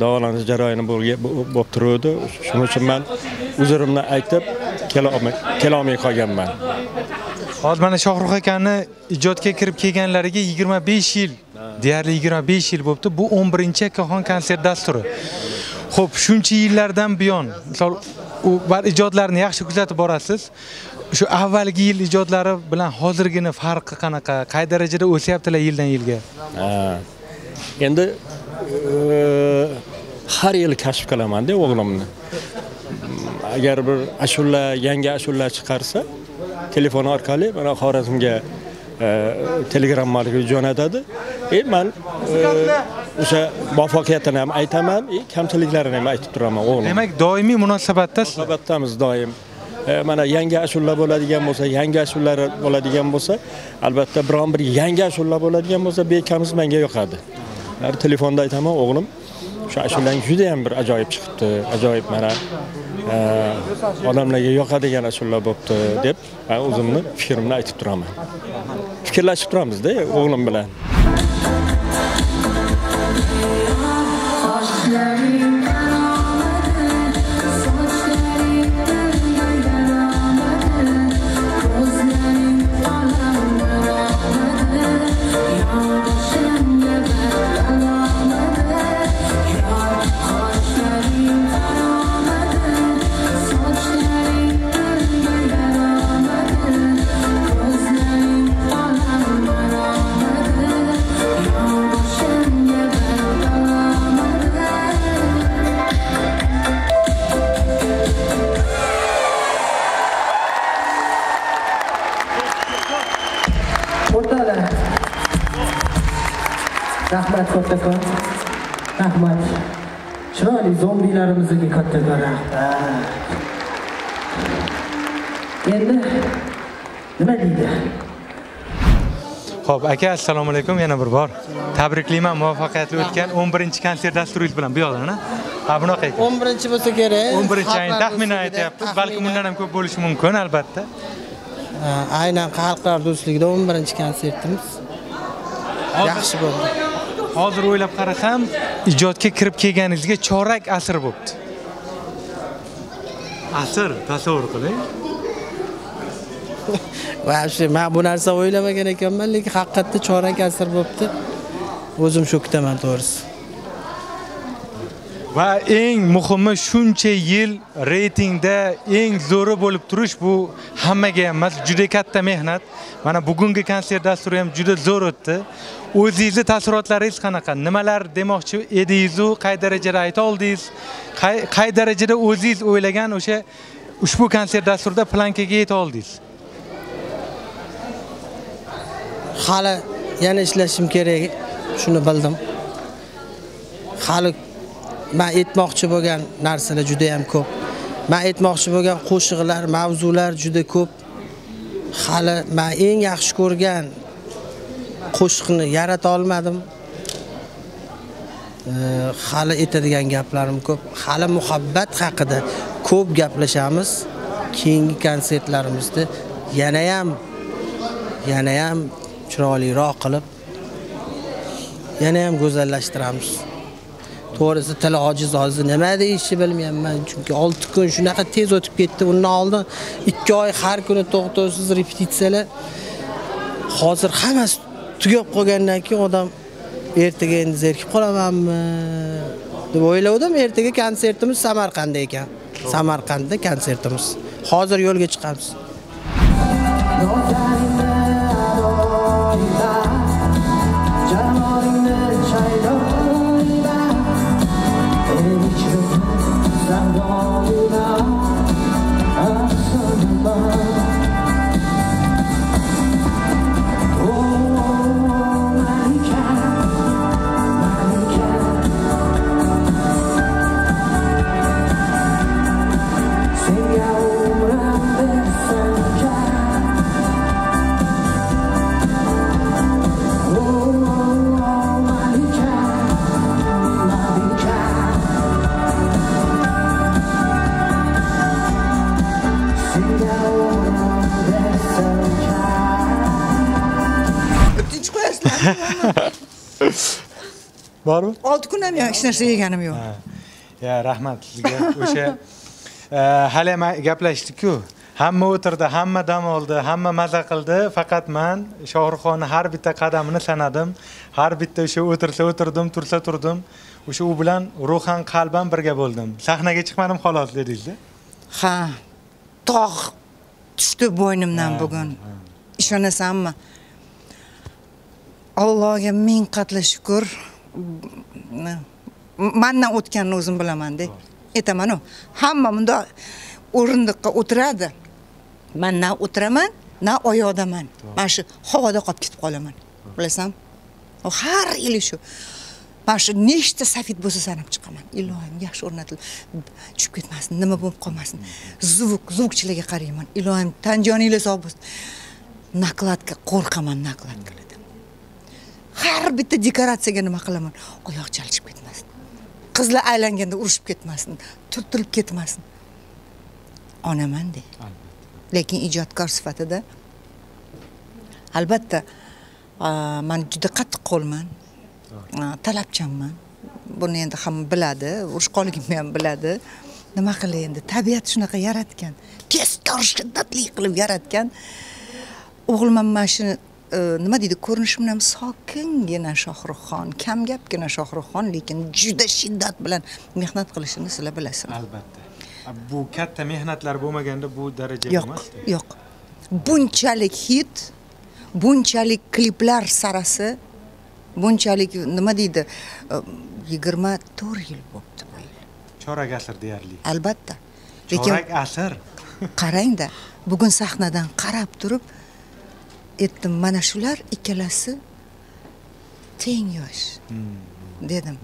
davolanish jarayoni bo'lib turuvdi. Shuning uchun man uzrimni aytib kela olmay- qolganman. Hozir mana shohrux akani ijodga kirib kelganlariga 25 yil deyarli 25 yil bo'libdi. Bu 11 akaxon konsert dasturi. Ho'p shuncha yillardan buyon misol u ijodlarini yaxshi kuzatib borasiz. Shu avvalgi yil ijodlari bilan hozirgini farqi qanaqa? Qay darajada o'syaptilar yildan yilga? Endi har yili kashf qilamanda o'g'limni. Agar bir ashula yangi ashula chiqarsa telefon orqali mana xorazmga e, telegrammaga jo'natadi. E man e, o'sha muvaffaqiyatini ham aytaman e, kamchiliklarini ham aytib turaman o'g'lim. Demak doimiy munosabatdasiz. Munosabatdamiz doim. Mana yangi ashula bo'ladigan bo'lsa yangi ashulalar bo'ladigan bo'lsa albatta biron bir yangi ashula bo'ladigan bo'lsa bekamiz menga yoqadi telefonda aytaman o'g'lim. O'sha ashulang juda ham bir ajoyib chiqibdi ajoyib mana e, odamlarga yoqadigan ashula bo'libdi deb o'zimni fikrimni aytib turaman. Fikrlashib turamizda o'g'lim bilan. Kattakon rahmat chiroyli zombilarimizga kattakon rahmat endi nima deydi? Xo'p, aka assalomu alaykum. Yana bir bor. Tabriklayman muvaffaqiyatli o'tgan 11 konsert dasturingiz bilan bu yoqdan? Ha, bunaqa ekan. 11 bo'lsa kerak. 11 ayni taxminan aytyapmiz, balki bundan ham ko'p bo'lishi mumkin albatta. Aynan xalqlar do'stligida 11 konsertimiz. Yaxshi bo'ldi Hozir o'ylab qarasam, ijodga kirib kelganingizga chorak asr bo'libdi. Asr, tasavvur qiling. Вообще men bu narsa o'ylamagan ekanman, lekin haqiqatda chorak asr bo'libdi. O'zim shokdaman to'g'risi. Va eng muhimi shuncha yil reytingda eng zo'ri bo'lib turish bu hammaga ham emas, juda katta mehnat. Mana bugungi konsert dasturi ham juda zo'r o'tdi. O'zingizni taassurotlaringiz qanaqa? Nimalar demoqchi edingiz-u, qay darajada ayta oldingiz? Qay qay darajada o'zingiz o'ylagan o'sha ushbu konsert dasturida plankaga yeta oldingiz? Hali yana ishlashim kerak, shuni bildim. Hali men aytmoqchi bo'lgan narsalar juda ham ko'p. Men aytmoqchi bo'lgan qo'shiqlar, mavzular juda ko'p. Hali men eng yaxshi ko'rgan qo'shiqni yarata olmadim. Hali aytadigan gaplarim ko'p. Hali muhabbat haqida ko'p gaplashamiz. Keyingi konsertlarimizda yana ham yana ham chiroyliroq qilib yana ham go'zallashtiramiz. To'g'risi til ojiz hozir nima deyishni bilmayapman, chunki 6 kun shunaqa tez o'tib ketdi. Undan oldin 2 oy har kuni to'xtovsiz repetitsiyalar. Hozir hammasi tugab qolgandan keyin odam ertaga endi zerikib qolamanmi deb o'yladim. Ertaga konsertimiz Samarqandda ekan. Samarqandda konsertimiz. Hozir yo'lga chiqamiz. O'ttinchi qo'yasizlar. Bormi? 6 kun ham hech narsa yeganim yo'q. Ya rahmat sizga. O'sha e, hali ham gaplashdik-ku. Hamma o'tirdi, hamma dam oldi, hamma maza qildi, faqat men Shohruxxonni har bitta qadamini sanadim. Har bitta o'sha o'tirsa o'tirdim, tursa turdim. O'sha u bilan ruhan, qalban birga bo'ldim. Sahnaga chiqmadim xolos dedingiz-da. Ha. Tog' tushdi bo'ynimdan bugun. Ishonasanmi? Allohga ming qatla shukr. Mendan o'tganini o'zim bilaman-da. Aytaman-ku, hamma bunda o'rindiqqa o'tiradi. Men na o'tiraman, na oyoqdaman. Mana shu havoda qolib ketib qolaman. Bilasan? U har yili shu. Mana shu nechta safit bo'lsa sanab chiqaman. Ilohim yaxshi o'rnatilib tushib ketmasin, nima bo'lib qolmasin. Zvuk, zvukchilarga qarayman. Ilohim tan joninglar sog' bo'lsin. Nakladka qo'rqaman nakladkalardan. Har bitta dekoratsiyaga nima qilaman? Oyoq chalishib ketmasin. Qizlar aylanganda urushib ketmasin, turtilib ketmasin. Onaman-da. Lekin ijodkor sifatida albatta man juda qattiq qo'lman. Talabchanman. Buni endi hamma biladi, urushqonligimni ham biladi. Nima qilay endi? Tabiat shunaqa yaratgan. Tezkor shiddatli qilib yaratgan. O'g'lim ham mana shuni e, nima deydi ko'rinishim ham sokingina Shohruxxon, kam gapgina Shohruxxon, lekin juda shiddat bilan mehnat qilishini sizlar bilasizlar. Albatta. Bu katta mehnatlar bo'lmaganda bu darajaga Yo'q, yo'q. Bunchalik hit, bunchalik kliplar sarasi, bunchalik nima deydi, e, 24 yil bo'libdi bu yil. Chorak asr deyarli. Albatta. Lekin Chorak asr. qarangda, bugun sahnadan qarab turib aytdim mana shular ikkalasi teng yosh dedim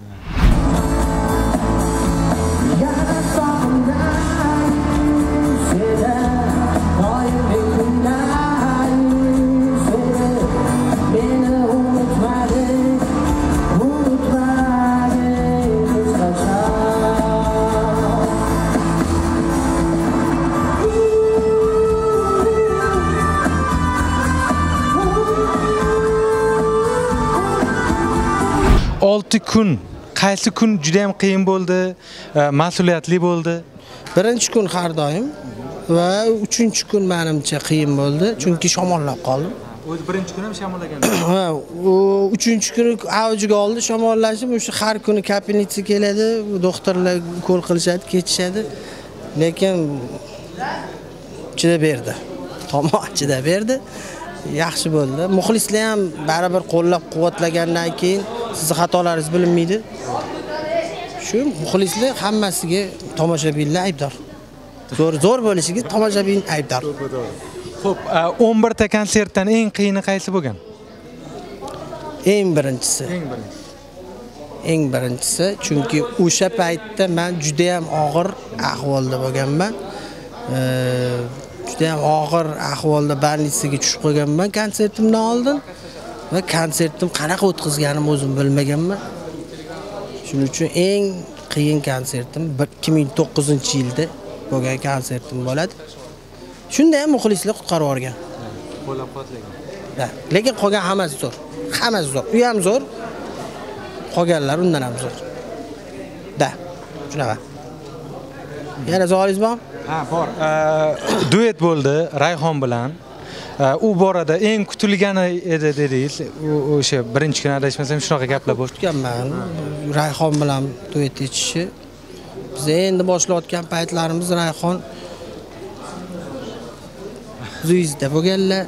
kun qaysi kun juda ham qiyin bo'ldi e, mas'uliyatli bo'ldi? Birinchi kun har doim va uchinchi kun manimcha qiyin bo'ldi chunki shamollab qoldim. O'zi birinchi kun ham shamollagan ha u uchinchi kuni avjiga oldi shamollashim o'sha har kuni kapelnitsa keladi doktorlar ukol qilishadi ketishadi lekin chidaberdi tomoq chidaberdi yaxshi bo'ldi. Muxlislar ham baribir qo'llab quvvatlagandan keyin sizni xatolaringiz bilinmaydi. Shu muxlislar hammasiga tomoshabinlar aybdor. Zo'r zo'r bo'lishiga tomoshabin aybdor. Ho'p o'n birta konsertdan eng qiyini qaysi bo'lgan? Eng birinchisi. Eng birinchisi. Eng birinchisi chunki o'sha paytda man juda ham og'ir ahvolda bo'lganman. Juda ham og'ir ahvolda больницаga tushib qolganman konsertimdan oldin va konsertim qanaqa o'tkazganimni o'zim bilmaganman. Shuning uchun eng qiyin konsertim bir- ikki ming to'qqizinchi yilda bo'lgan konsertim bo'ladi. Shunda ham muxlislar qutqarib yuborgan. Qo'llab quvvatlagan. Lekin qolgan hammasi zo'r. Hammasi zo'r. U ham zo'r qolganlar undan ham zo'r. Da shunaqa. Yana savolingiz bormi ha bor. Duet bo'ldi rayhon bilan u borada eng kutilgani edi dedingiz. O'sha birinchi kuni adashmasam shunaqa gaplar bo'ldi. Kutganman. Rayhon bilan duet etishi. Biz endi boshlayotgan paytlarimiz rayhon zuyizda bo'lganlar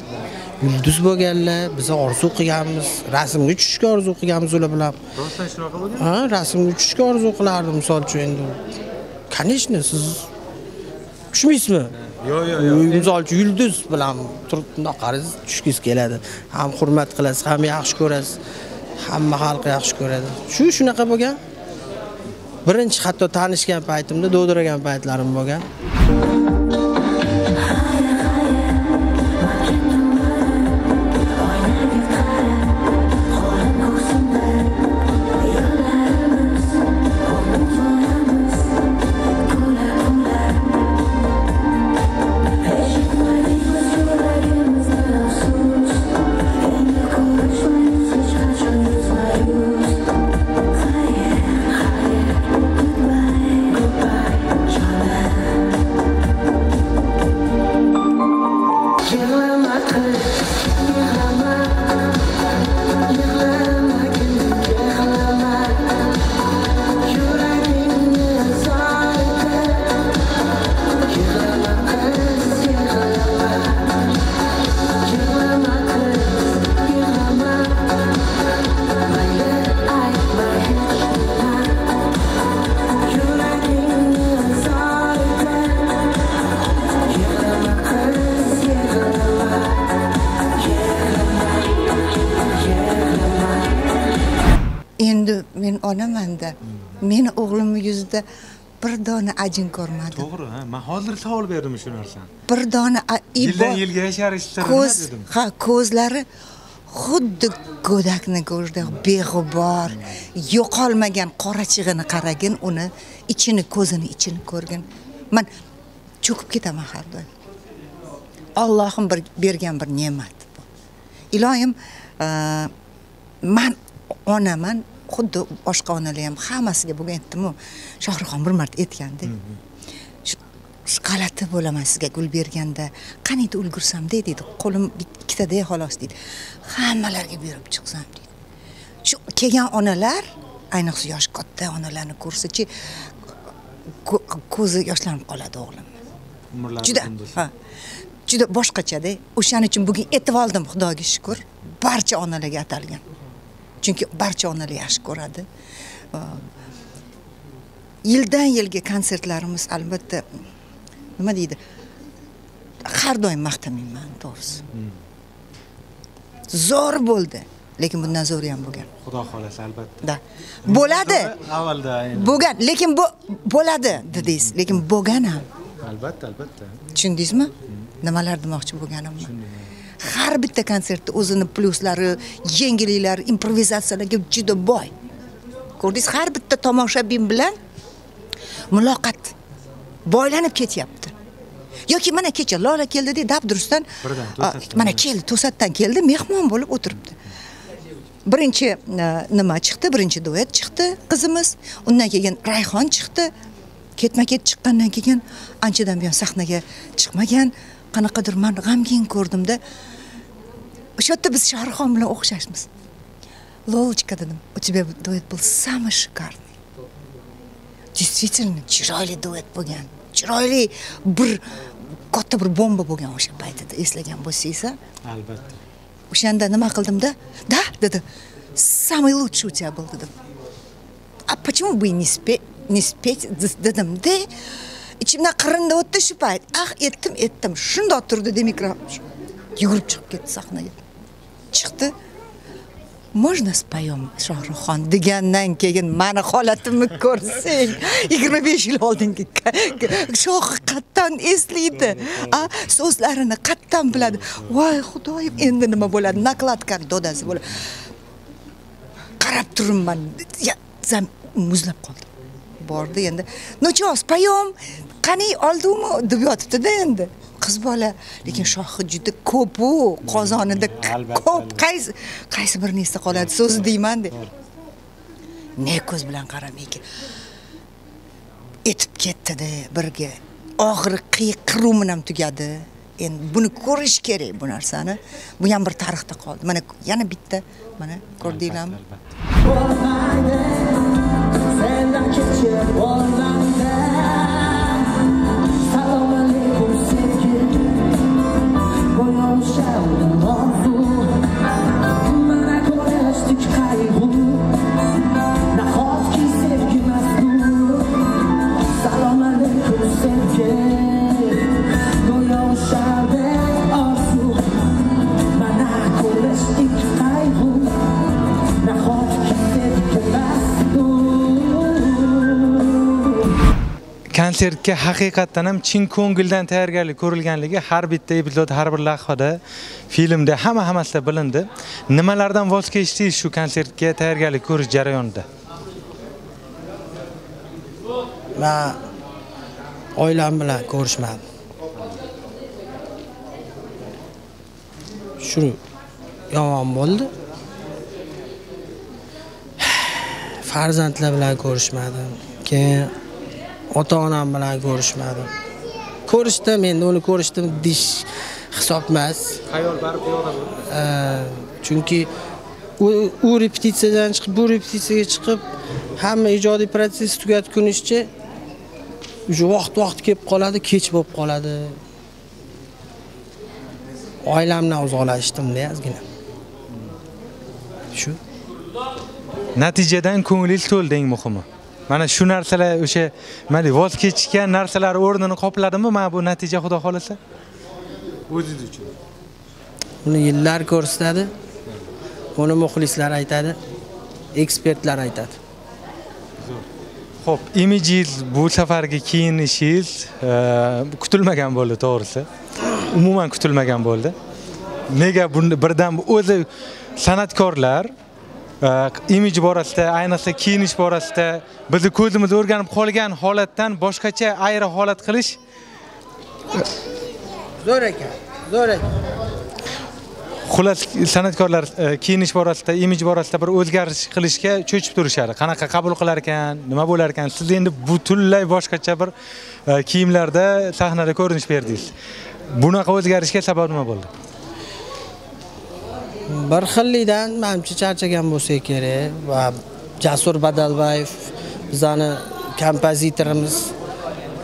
yulduz bo'lganlar biz orzu qilganmiz. Rasmga tushishga orzu qilganmiz ular bilan. Rostdan shunaqa bo'lgan ha rasmga tushishga orzu qilardim misol uchun endi. Конечно siz tushmaysizmi yo'q yo'q yo'q misol uchun yulduz bilan turib bundoq qarasangiz tushgingiz keladi. Ham hurmat qilasiz ham yaxshi ko'rasiz hamma xalq yaxshi ko'radi. Shu shunaqa bo'lgan. Birinchi hatto tanishgan paytimda do'diragan paytlarim bo'lgan. Ajin ko'rmadim to'g'ri ha man hozir savol berdim shu narsani. Bir dona yildan yilga yasharish siri nima ko'z dedim? ha ko'zlari xuddi go'dakni ko'zidek beg'ubor. Yo'qolmagan qorachig'ini qaragin uni ichini ko'zini ichini ko'rgin. Man cho'kib ketaman har doim. Ollohim bir bergan bir ne'mat bu. Iloyim e, man onaman xuddi boshqa onalar ham hammasiga bugun aytdimu shohruxxon bir marta aytganda shu shu g'alati bo'laman sizga gul berganda. Qaniydi ulgursamda deydi. Qo'lim ikkitada xolos deydi. Hammalarga berib chiqsam deydi. Shu kelgan onalar ayniqsa yoshi katta onalarni ko'rsachi ko- ko'zi yoshlanib qoladi o'g'lim. Juda ha. Juda boshqachada o'shaning uchun bugun aytib oldim xudoga shukur. Barcha onalarga atalgan chunki barcha onalar yaxshi ko'radi. Va yildan yilga konsertlarimiz albatta nima deydi har doim maqtamayman to'g'risi. Zo'r bo'ldi lekin bundan zo'ri ham bo'lgan. Xudo xohlasa albatta. Bo'ladi. Avvalda bo'lgan lekin bu bo'ladi dedingiz. Lekin bo'lgan ham. Albatta albatta. Tushundingizmi? Nimalar demoqchi bo'lganimni har bitta konsertda o'zini plyuslari yengilliklari improvizatsiyalarga juda boy. Ko'rdingiz har bitta tomoshabin bilan muloqot boylanib ketyapti. Yoki mana kecha lola keldida dabdurustdan mana keldi. to'satdan keldi mehmon bo'lib o'tiribdi. Birinchi e, nima chiqdi? Birinchi duet chiqdi qizimiz undan keyin rayhon chiqdi. Ketma ket chiqqandan keyin anchadan buyon sahnaga chiqmagan. Qanaqadir man g'amgin ko'rdimda o'sha yerda biz shohruxxon bilan o'xshashmiz lolочка dedim у тебя дуэт был самый шикарный действительно chiroyli duet bo'lgan chiroyli bir katta bir bomba bo'lgan o'sha paytida eslagan bo'lsangiz a albatta o'shanda nima qildimda да dedi самый лучший у тебя был dedim а почему бы и не спеть не спеть dedimda ichimdan qirindi o'tdi shu payt ah etdim etdim shundoq turdida mikrofon yugurib chiqib ketdi sahnaga chiqdi. Можно споем shohruxxon degandan keyin mani holatimni ko'rsang yigirma besh yil oldingi shohi qattan eslaydi a so'zlarini qattan biladi voy xudoyim endi nima bo'ladi nakladka dodasi bo'ladi qarab turibman Ya, zam muzlab qoldim bordi endi ну что споем? Qani oldingmi deb yotibdida endi qiz bola lekin shohi juda ko'pu qozonida ko'p. Qaysi qaysi birini esda qoladi so'zi deyman deb ne ko'z bilan qaramayki etib ketdida birga. Oxiri qiyiqiruv bilan tugadi. Endi buni ko'rish kerak bu narsani. Bu ham bir tarixda qoldi. Mana yana bitta mana ko'rdinglarmi? Senden keçer olmamda Salam konsertga haqiqatdan ham chin ko'ngildan tayyorgarlik ko'rilganligi har bitta epizod har bir lavhada filmda hamma hammasida bilindi. Nimalardan voz kechdingiz shu konsertga tayyorgarlik ko'rish jarayonida? Man oilam bilan ko'rishmadim. Shu yomon bo'ldi. Farzandlar bilan ko'rishmadim. Keyin ota onam bilan ko'rishmadim. Ko'rishdim endi uni ko'rishdim deyish hisob emas. Xayol barib Э, chunki u u repetitsiyadan chiqib bu repetitsiyaga chiqib hamma ijodiy protsess tugatgunicha уже vaqt vaqt kelib qoladi kech bo'lib qoladi. Oilamdan uzoqlashdimda ozgina shu. Natijadan ko'nglingiz to'ldi eng muhimi mana shu narsalar o'sha nima deydi voz kechgan narsalar o'rnini qopladimi? Mana bu natija xudo xohlasa. O'zingiz uchun. Uni yillar ko'rsatadi. Uni muxlislar aytadi. Ekspertlar aytadi. Xo'p, imijingiz bu safargi kiyinishingiz e, kutilmagan bo'ldi, to'g'risi. Umuman kutilmagan bo'ldi. Nega bunda birdan o'zi san'atkorlar imij borasida, ayniqsa kiyinish borasida bizni ko'zimiz o'rganib qolgan holatdan boshqacha ayri holat qilish zo'r ekan zo'r ekan. Xullas san'atkorlar e, kiyinish borasida imij borasida bir o'zgarish qilishga cho'chib turishadi. Qanaqa qabul qilar ekan nima bo'lar ekan? Siz endi butunlay boshqacha bir e, kiyimlarda sahnada ko'rinish berdingiz. Bunaqa o'zgarishga sabab nima bo'ldi bir xillikdan manimcha charchagan bo'lsa kerak va jasur badalbayev bizani kompozitorimiz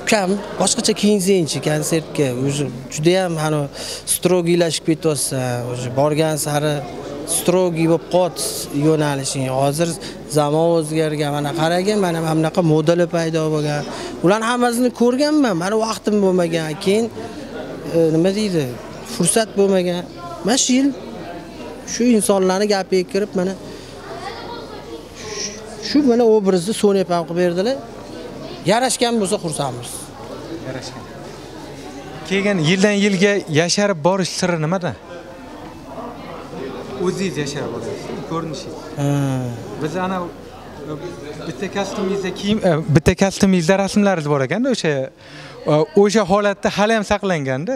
ukam boshqacha kiyinsangchi konsertga уже judayam hani strogiylashib ketyapsan уже borgan sari strogiy bo'lib qolyapti yo'nalishing hozir zamon o'zgargan. Mana qaragin mana mana bunaqa modalar paydo bo'lgan. Ularni hammasini ko'rganman mani vaqtim bo'lmagan keyin e, nima deydi fursat bo'lmagan. Mana shu yil shu insonlarni gapiga kirib mana shu mana obrazni so'nib ham qilib berdilar. Yarashgan bo'lsa xursandmiz. Yarashgan. Keyin yildan yilga yasharib borish siri nimada? O'zingiz yasharib borasiz ko'rinishingiz. Biz ana e, bitta kostyumingizda kiyim e, bitta kostyumingizda rasmlaringiz bor ekanda o'sha e, o'sha holatda hali ham saqlanganda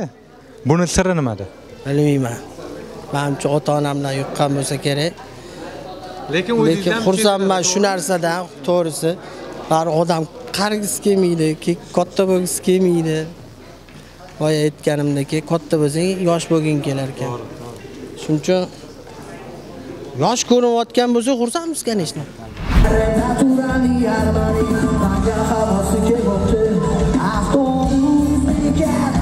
buni siri nimada? Bilmayman manimcha ota onamdan yuqqan bo'lsa kerak. Lekin lekin xursandman shu narsadan to'g'risi. Baribir odam qarigisi kelmaydi ke- katta bo'lgisi kelmaydi. Boya aytganimdek katta bo'lsang yosh bo'lging kelar ekan. Shuning uchun yosh ko'rinayotgan bo'lsa xursandmiz конечно. Naturali armani Manga havosi kelmoqchi Avtobus bekatda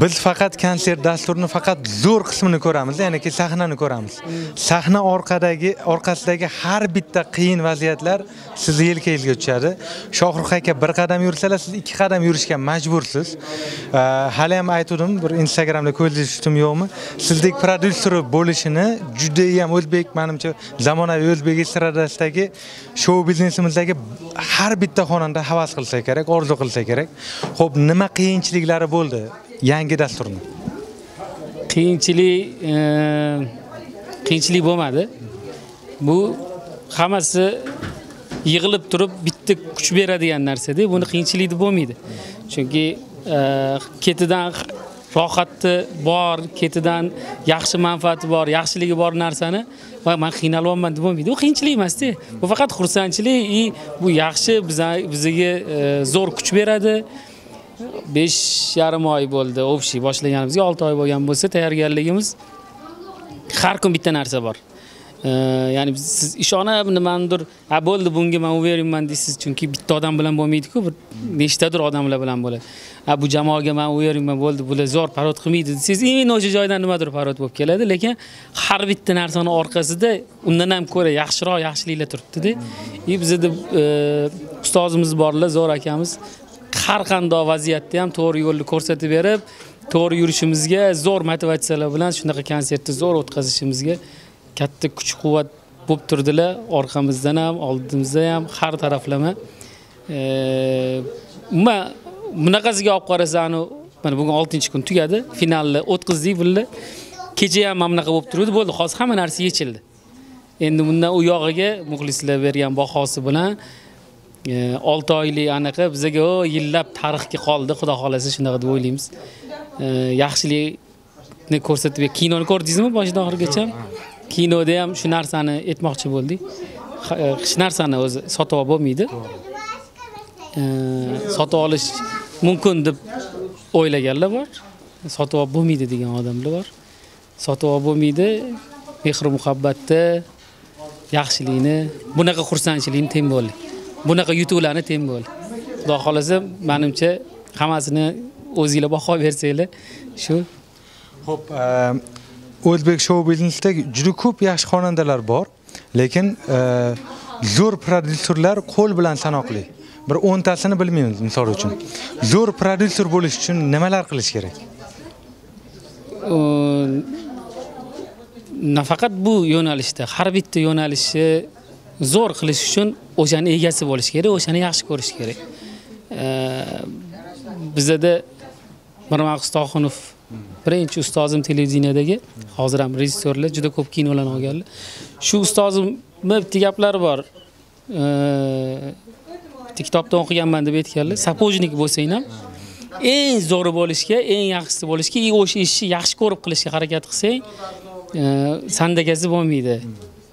biz faqat konsert dasturini faqat zo'r qismini ko'ramiz ya'niki sahnani ko'ramiz. Sahna orqadagi orqasidagi har bitta qiyin vaziyatlar sizni yelkangizga tushadi shohrux aka bir qadam yursalar siz ikki qadam yurishga majbursiz. Hali ham aytuvdim bir instagramda ko'zingiz tushdimi yo'qmi? Sizdek prodyuseri bo'lishini judayam o'zbek manimcha zamonaviy o'zbek estradasidagi shou biznesimizdagi har bitta xonanda havas qilsa kerak orzu qilsa kerak. Ho'p nima qiyinchiliklari bo'ldi? Yangi dasturni. Qiyinchilik e, qiyinchilik bo'lmadi. Bu hammasi yig'ilib turib bitta kuch beradigan narsada buni qiyinchilik deb bo'lmaydi. Chunki e, ketidan rohati bor ketidan yaxshi manfaati bor yaxshiligi bor narsani va man qiynalyapman deb bo'lmaydi. U qiyinchilik emasda bu faqat xursandchilik и bu yaxshi biza- bizga e, zo'r kuch beradi. Besh yarim oy bo'ldi общий boshlaganimizga olti oy bo'lgan bo'lsa tayyorgarligimiz har kun bitta narsa bor. Ya'ni siz ishonib nimanidir a bo'ldi bunga man uверенman deysiz chunki bitta odam bilan bo'lmaydiku bir nechtadir odamlar bilan bo'ladi. A bu jamoaga man uверенman bo'ldi bular zo'r parod qilmaydi desangiz именно o'sha joydan nimadir parod bo'lib keladi lekin har bitta narsani orqasida undan ham ko'ra yaxshiroq yaxshiliklar turibdida. И bizada e, ustozimiz borlar zo'r akamiz. Har qanday vaziyatda ham to'g'ri yo'lni ko'rsatib berib to'g'ri yurishimizga zo'r motivatsiyalar bilan shunaqa konsertni zo'r o'tkazishimizga katta kuch quvvat bo'lib turdilar. Orqamizdan ham oldimizda ham har taraflama. Umuman bunaqasiga olib qarasanu mana bugun oltinchi kun tugadi finalni o'tkazdik birga kecha ham mana bunaqa bo'lib turuvdi bo'ldi. Hozir hamma narsa yechildi. Endi bundan u yog'iga muxlislar bergan bahosi bilan E, olti oylik anaqa bizaga o yillab tarixga qoldi xudo xohlasa shunaqa deb o'ylaymiz. E, yaxshilikni ko'rsatib kinoni ko'rdingizmi boshidan oxirigacha? Kinoda ham shu narsani aytmoqchi bo'ldik. E, Hech narsani o'zi sotib olib bo'lmaydi. Sotib olish mumkin deb o'ylaganlar bor. Sotib olib bo'lmaydi degan odamlar bor. Sotib olib bo'lmaydi mehr muhabbatni yaxshilikni bunaqa xursandchilikni teng bo'ldik bunaqa yutuqlarni teng bo'ldik xudo xohlasa manimcha hammasini o'zinglar baho bersanglar shu. Ho'p o'zbek shou biznesidagi juda ko'p yaxshi xonandalar bor lekin e, zo'r prodyuserlar qo'l bilan sanoqli. Bir o'ntasini bilmaymiz misol uchun. Zo'r prodyuser bo'lish uchun nimalar qilish kerak? Nafaqat bu yo'nalishda har bitta yo'nalishni zo'r qilish uchun o'shani egasi bo'lish kerak o'shani yaxshi ko'rish kerak. Bizada mirmag'iz tohunov birinchi ustozim televideniyadagi hozir ham rejissyorlar juda ko'p kinolarni olganlar. Shu ustozimni bitta gaplari bor. Bitta kitobdan o'qiganman deb aytganlar sapojnik bo'lsang ham eng zo'ri bo'lishga eng yaxshisi bo'lishga и o'sha ishni yaxshi ko'rib qilishga harakat qilsang sandagasi bo'lmaydi.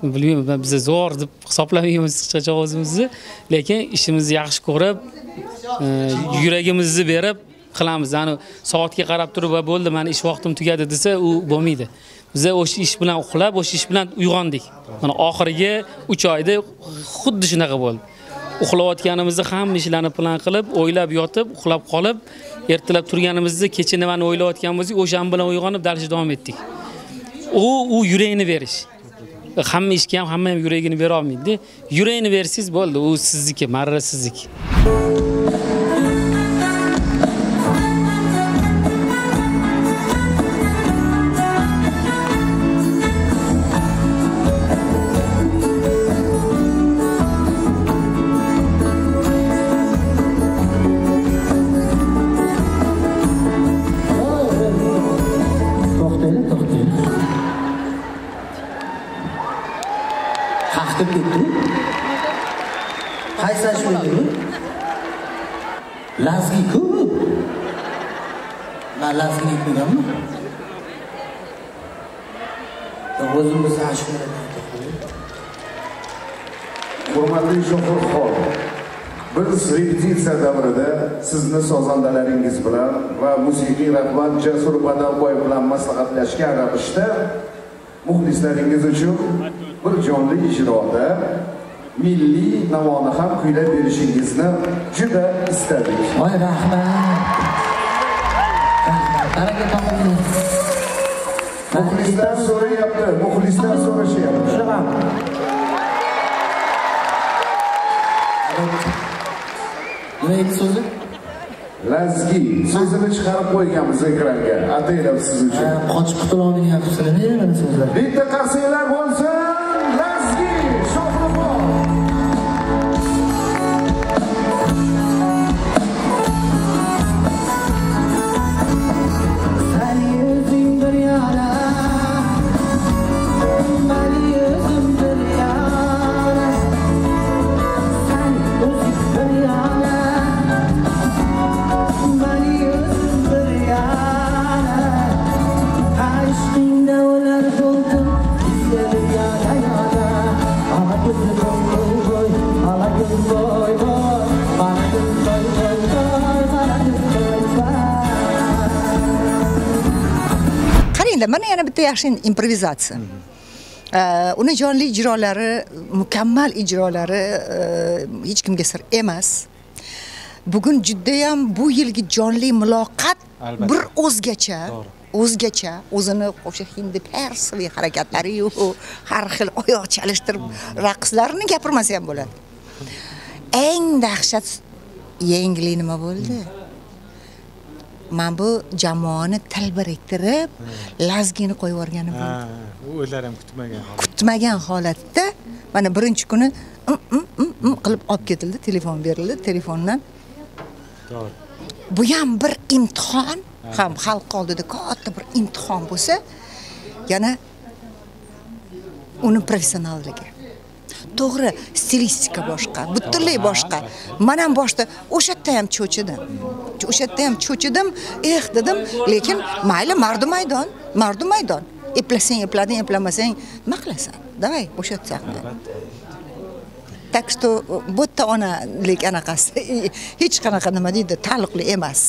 Bilmayman biz zo'r deb hisoblamaymiz hech qachon o'zimizni lekin ishimizni yaxshi ko'rib e, yuragimizni berib qilamiz. Ani soatga qarab turib va bo'ldi mani ish vaqtim tugadi desa u bo'lmaydi. Biza o'sha ish bilan uxlab o'sha ish bilan uyg'ondik. Mana oxirgi uch oyda xuddi shunaqa bo'ldi. Uxlayotganimizda hamma ishlarni plan qilib o'ylab yotib uxlab qolib ertalab turganimizda kecha nimani o'ylayotgan bo'lsak o'shani bilan uyg'onib дальше davom etdik. U u yurakni berish. Hamma ishga ham hamma ham yuragini bera yuragini bersangiz bo'ldi u sizniki marra sizniki lazgi-ku bu man lazgiga aytmaganmi o'zim Hurmatli ashula hurmatli shohruxxon biz repetitsiya davrida sizni sozandalaringiz bilan va musiqiy rahbar jasur badalboyev bilan maslahatlashgan ravishda muxlislaringiz uchun bir jonli ijroda milliy navoni ham kuylab berishingizni juda istadik. Voy rahmat. Rahmat. Baraka toping. Muxlislar so'rayapti muxlislar so'rashyapti. Nima edi so'zi lazgi so'zini chiqarib qo'yganmiz ekranga. Ataylab siz uchun. Qochib qutula olmayapsizlar mana so'zlar? Bitta qarsanglar bo'lsin yaxshi improvizatsiya. Uni jonli ijrolari mukammal ijrolari e, hech kimga sir emas. Bugun judayam bu yilgi jonli muloqot bir o'zgacha o'zgacha o'zini o'sha hindi persoviy harakatlariyu har xil oyoq chalishtirib raqslarni gapirmasa ham bo'ladi. Eng dahshat yengili nima bo'ldi man bu jamoani til biriktirib lazgini qo'yib yuborganim bo'ldi. O'zlari ham kutmagan kutmagan holatda mana birinchi kuni qilib olib ketildi telefon berildi telefondan. To'g'ri. Bu ham bir imtihon ham xalq oldida katta bir imtihon bo'lsa yana uni professionalligi to'g'ri stilistika boshqa butunlay boshqa. man ham boshida o'sha yerda ham cho'chidim. O'sha yerda ham cho'chidim eh dedim. Lekin mayli mardu maydon mardu maydon. Eplasang eplading eplamasang nima qilasan? Давай o'sha yerda так что bu yerda onalik anaqasi. Hech qanaqa nima deydi taalluqli emas.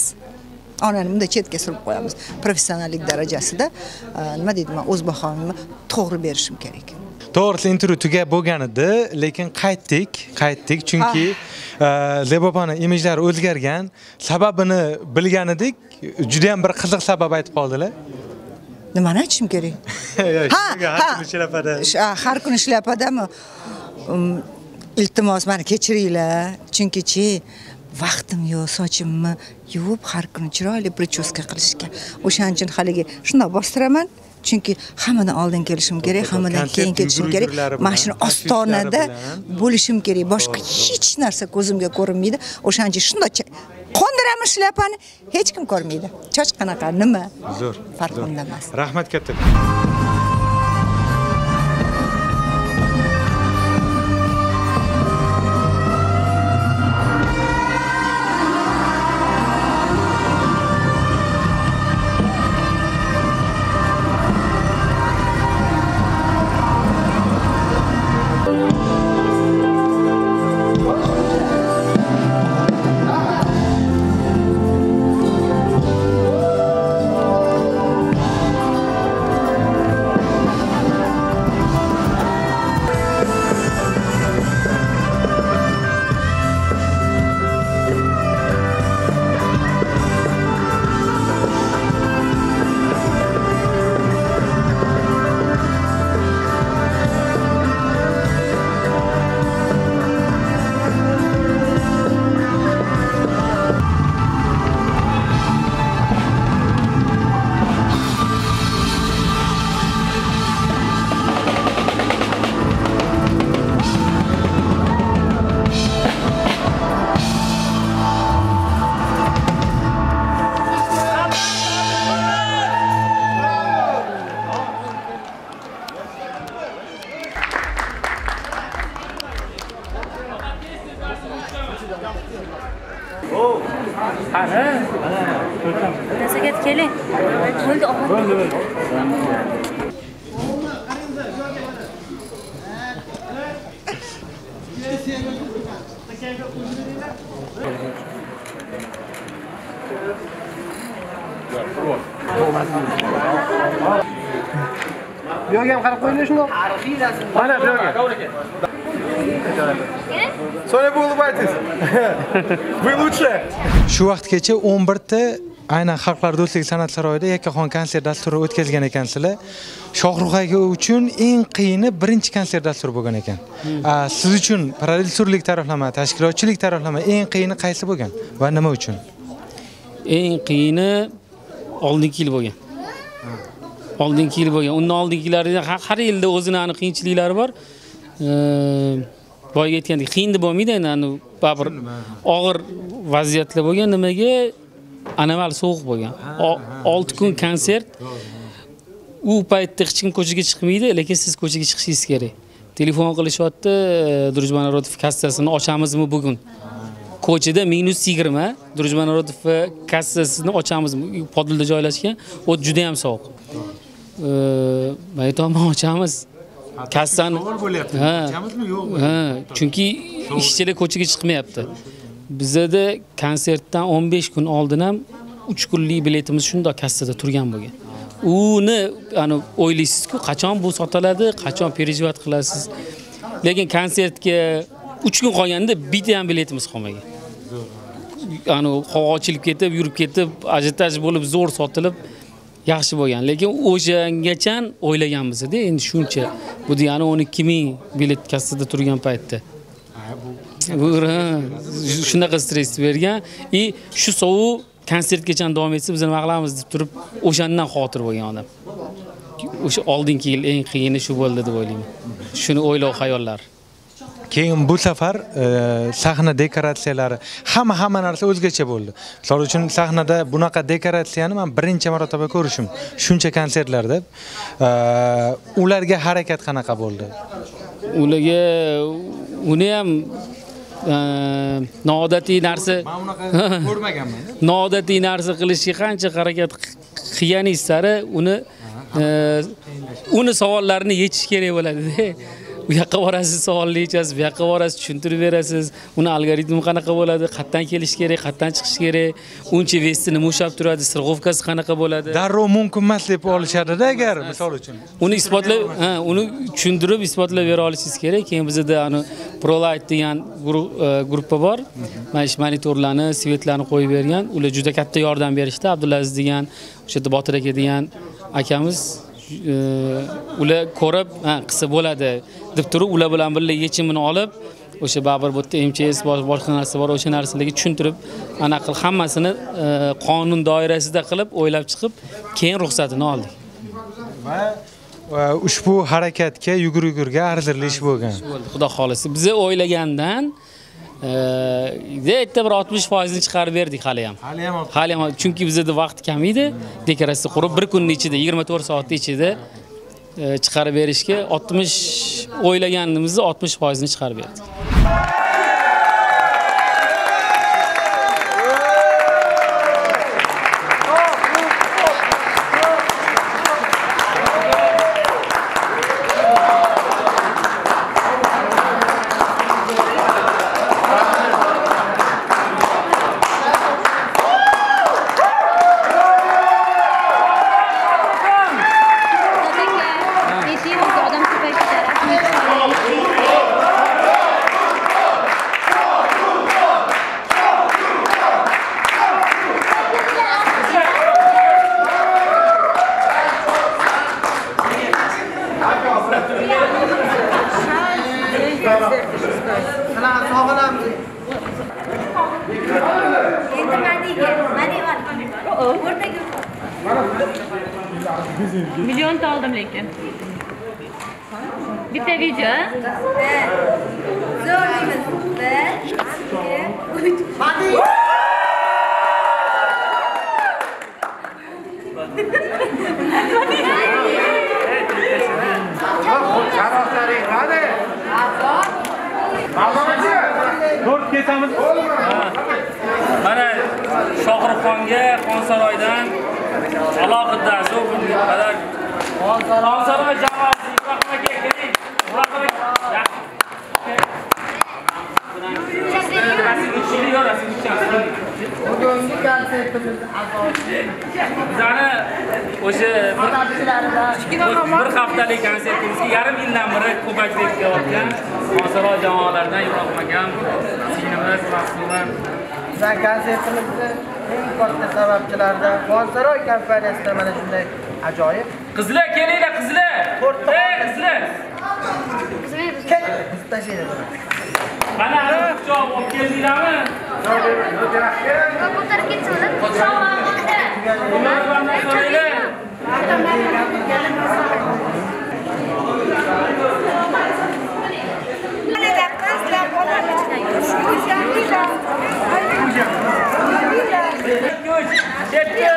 Onani bunday chetga surib qo'yamiz. Professionallik darajasida e, nima deydi man o'z bahomni to'g'ri berishim kerak to'g'risi intervyu tugab bo'lgan edi lekin qaytdik qaytdik chunki e, zebo opani imijlari o'zgargan. Sababini bilgan edik juda ham bir qiziq sabab aytib qoldilar. Nimani aytishim kerak? Ha ha. Sh- a, har kuni shlyapadami Um, iltimos mani kechiringlar. Chunkichi vaqtim yo'q sochimni yuvib har kuni chiroyli prichoska qilishga. O'shaning uchun haligi shundoq bostiraman chunki hammadan oldin kelishim kerak hammadan keyin ketishim kerak. mana shuni ostonada bo'lishim kerak. Boshqa hech narsa ko'zimga ko'rinmaydi. O'shaning uchun shundoq qo'ndiraman shlyapani hech kim ko'rmaydi. Choch qanaqa nima? Zo'r farqimda emas. Rahmat katta bu yoqga ham qarab qo'yinglar shundoq mana bu yoqga bu улыбайтесь. Вы лучше. Shu vaqtgacha 11 ta aynan Xalqlar do'stligi san'at saroyida yakkaxon konsert dasturi o'tkazgan ekansizlar. Shohrux aka uchun eng qiyini birinchi konsert dasturi bo'lgan ekan. A, Siz uchun prodyuserlik taraflama, tashkilotchilik taraflama eng qiyini qaysi bo'lgan va nima uchun? eng qiyini oldingi yil bo'lgan. Oldingi yil bo'lgan. Undan oldingilari har yilda o'zini aniq qiyinchiliklari bor. Boyagi aytgandek qiyin deb bo'lmaydi endi baribir og'ir vaziyatlar bo'lgan. Nimaga anomal sovuq bo'lgan. O- olti kun konsert. U paytda hech kim ko'chaga chiqmaydi lekin siz ko'chaga chiqishingiz kerak. Telefon qilishyapti durujman arodov kassasini ochamizmi bugun? Ko'chada minus yigirma durujman arodov kassasini ochamizmi? Podilda joylashgan o't juda yam sovuq. Man aytyapman ochamiz. Kassani ha. Ha chunki ishchilar ko'chaga chiqmayapti bizada konsertdan 15 kun oldin ham 3 kunlik biletimiz shundoq kassada turgan bo'lgan. Uni ani o'ylaysizku qachon bu sotiladi qachon переживать qilasiz? Lekin konsertga 3 kun qolganda bitta ham biletimiz qolmagan. Ani havo ochilib ketib yurib ketib ajitaj bo'lib zo'r sotilib yaxshi bo'lgan. Lekin o'shangacha o'ylaganmiz-da endi shuncha. Bu degani 12 ming bilet kassada turgan paytda. Bu, shunaqa stress bergan и shu sovuq konsertgacha davom etsa biz nima qilamiz deb turib o'shandan xavotir bo'lgan odam o'sha oldingi yil eng qiyini shu bo'ldi deb o'ylayman shuni o'ylov xayollar Keyin bu safar e, sahna dekoratsiyalari hamma hamma narsa o'zgacha bo'ldi. Misol uchun sahnada bunaqa dekoratsiyani men birinchi marotaba ko'rishim shuncha konsertlarda. E, ularga harakat qanaqa bo'ldi? ularga uni ham noodatiy narsa ko'rmaganman. noodatiy narsa qilishga qancha harakat qilganingiz sari uni uni savollarini yechish kerak bo'ladi-da. U yoqqa borasiz savolni yechasiz bu yoqqa borasiz tushuntirib berasiz. Uni algoritmi qanaqa bo'ladi qayerdan kelish kerak qayerdan chiqish kerak? Uncha vesti nima ushlab turadi страховкасы qanaqa bo'ladi? Darrov mumkin emas deb olishadi-da agar misol uchun. uni isbotlab uni tushuntirib isbotlab bera olishingiz kerak. Keyin bizada ani prolight degan e, gruppa bor. Mana shu monitorlarni svetlarni qo'yib bergan. Ular juda katta yordam berishdi. Abdulaziz degan o'sha yerda botir aka degan akamiz ular ko'rib qilsa bo'ladi deb turib ular bilan birga yechimini olib o'sha baribir bu yerda mchs bor boshqa narsa bor o'sha narsalarga tushuntirib anaqa qilib hammasini e, qonun doirasida qilib o'ylab chiqib keyin ruxsatini oldik Va ushbu harakatga yugur-yugurga arzirlish bo'lgan. bo'ldi xudo xohlasa biza o'ylagandan erta bir 60 foizini chiqarib berdik hali ham. Hali ham hali ham chunki bizada vaqt kam edi. Dekoratsiya qurib bir kunning ichida 24 soat ichida chiqarib berishga 60 o'ylaganimizni 60 foizini chiqarib berdik endi madiga madi ol o'rtaga millionta oldim lekin bitta video zo'rlaymiz bir ikki uch Sharoftlaring qani? To'rt ketamiz. mana shohruxxonga xonsaroydan alohida shu bunga qadar. Xonsaroy jamoasi ibrohim keling. Bugungi konsertimiz asosiy bizani o'sha bir bir haftalik konsertimizga yarim yildan beri ko'maklik qilayotgan xonsaroy jamoalaridan ibrohim akam singlimiz mahsuma bizani konsertimizni eng katta sababchilaridan xonsaroy kompaniyasida mana shunday ajoyib qizlar kelinglar qizlar. Ey qizlar. Mana quchoq olib keldinglarmi Ulardan so'raylar. Ketdi.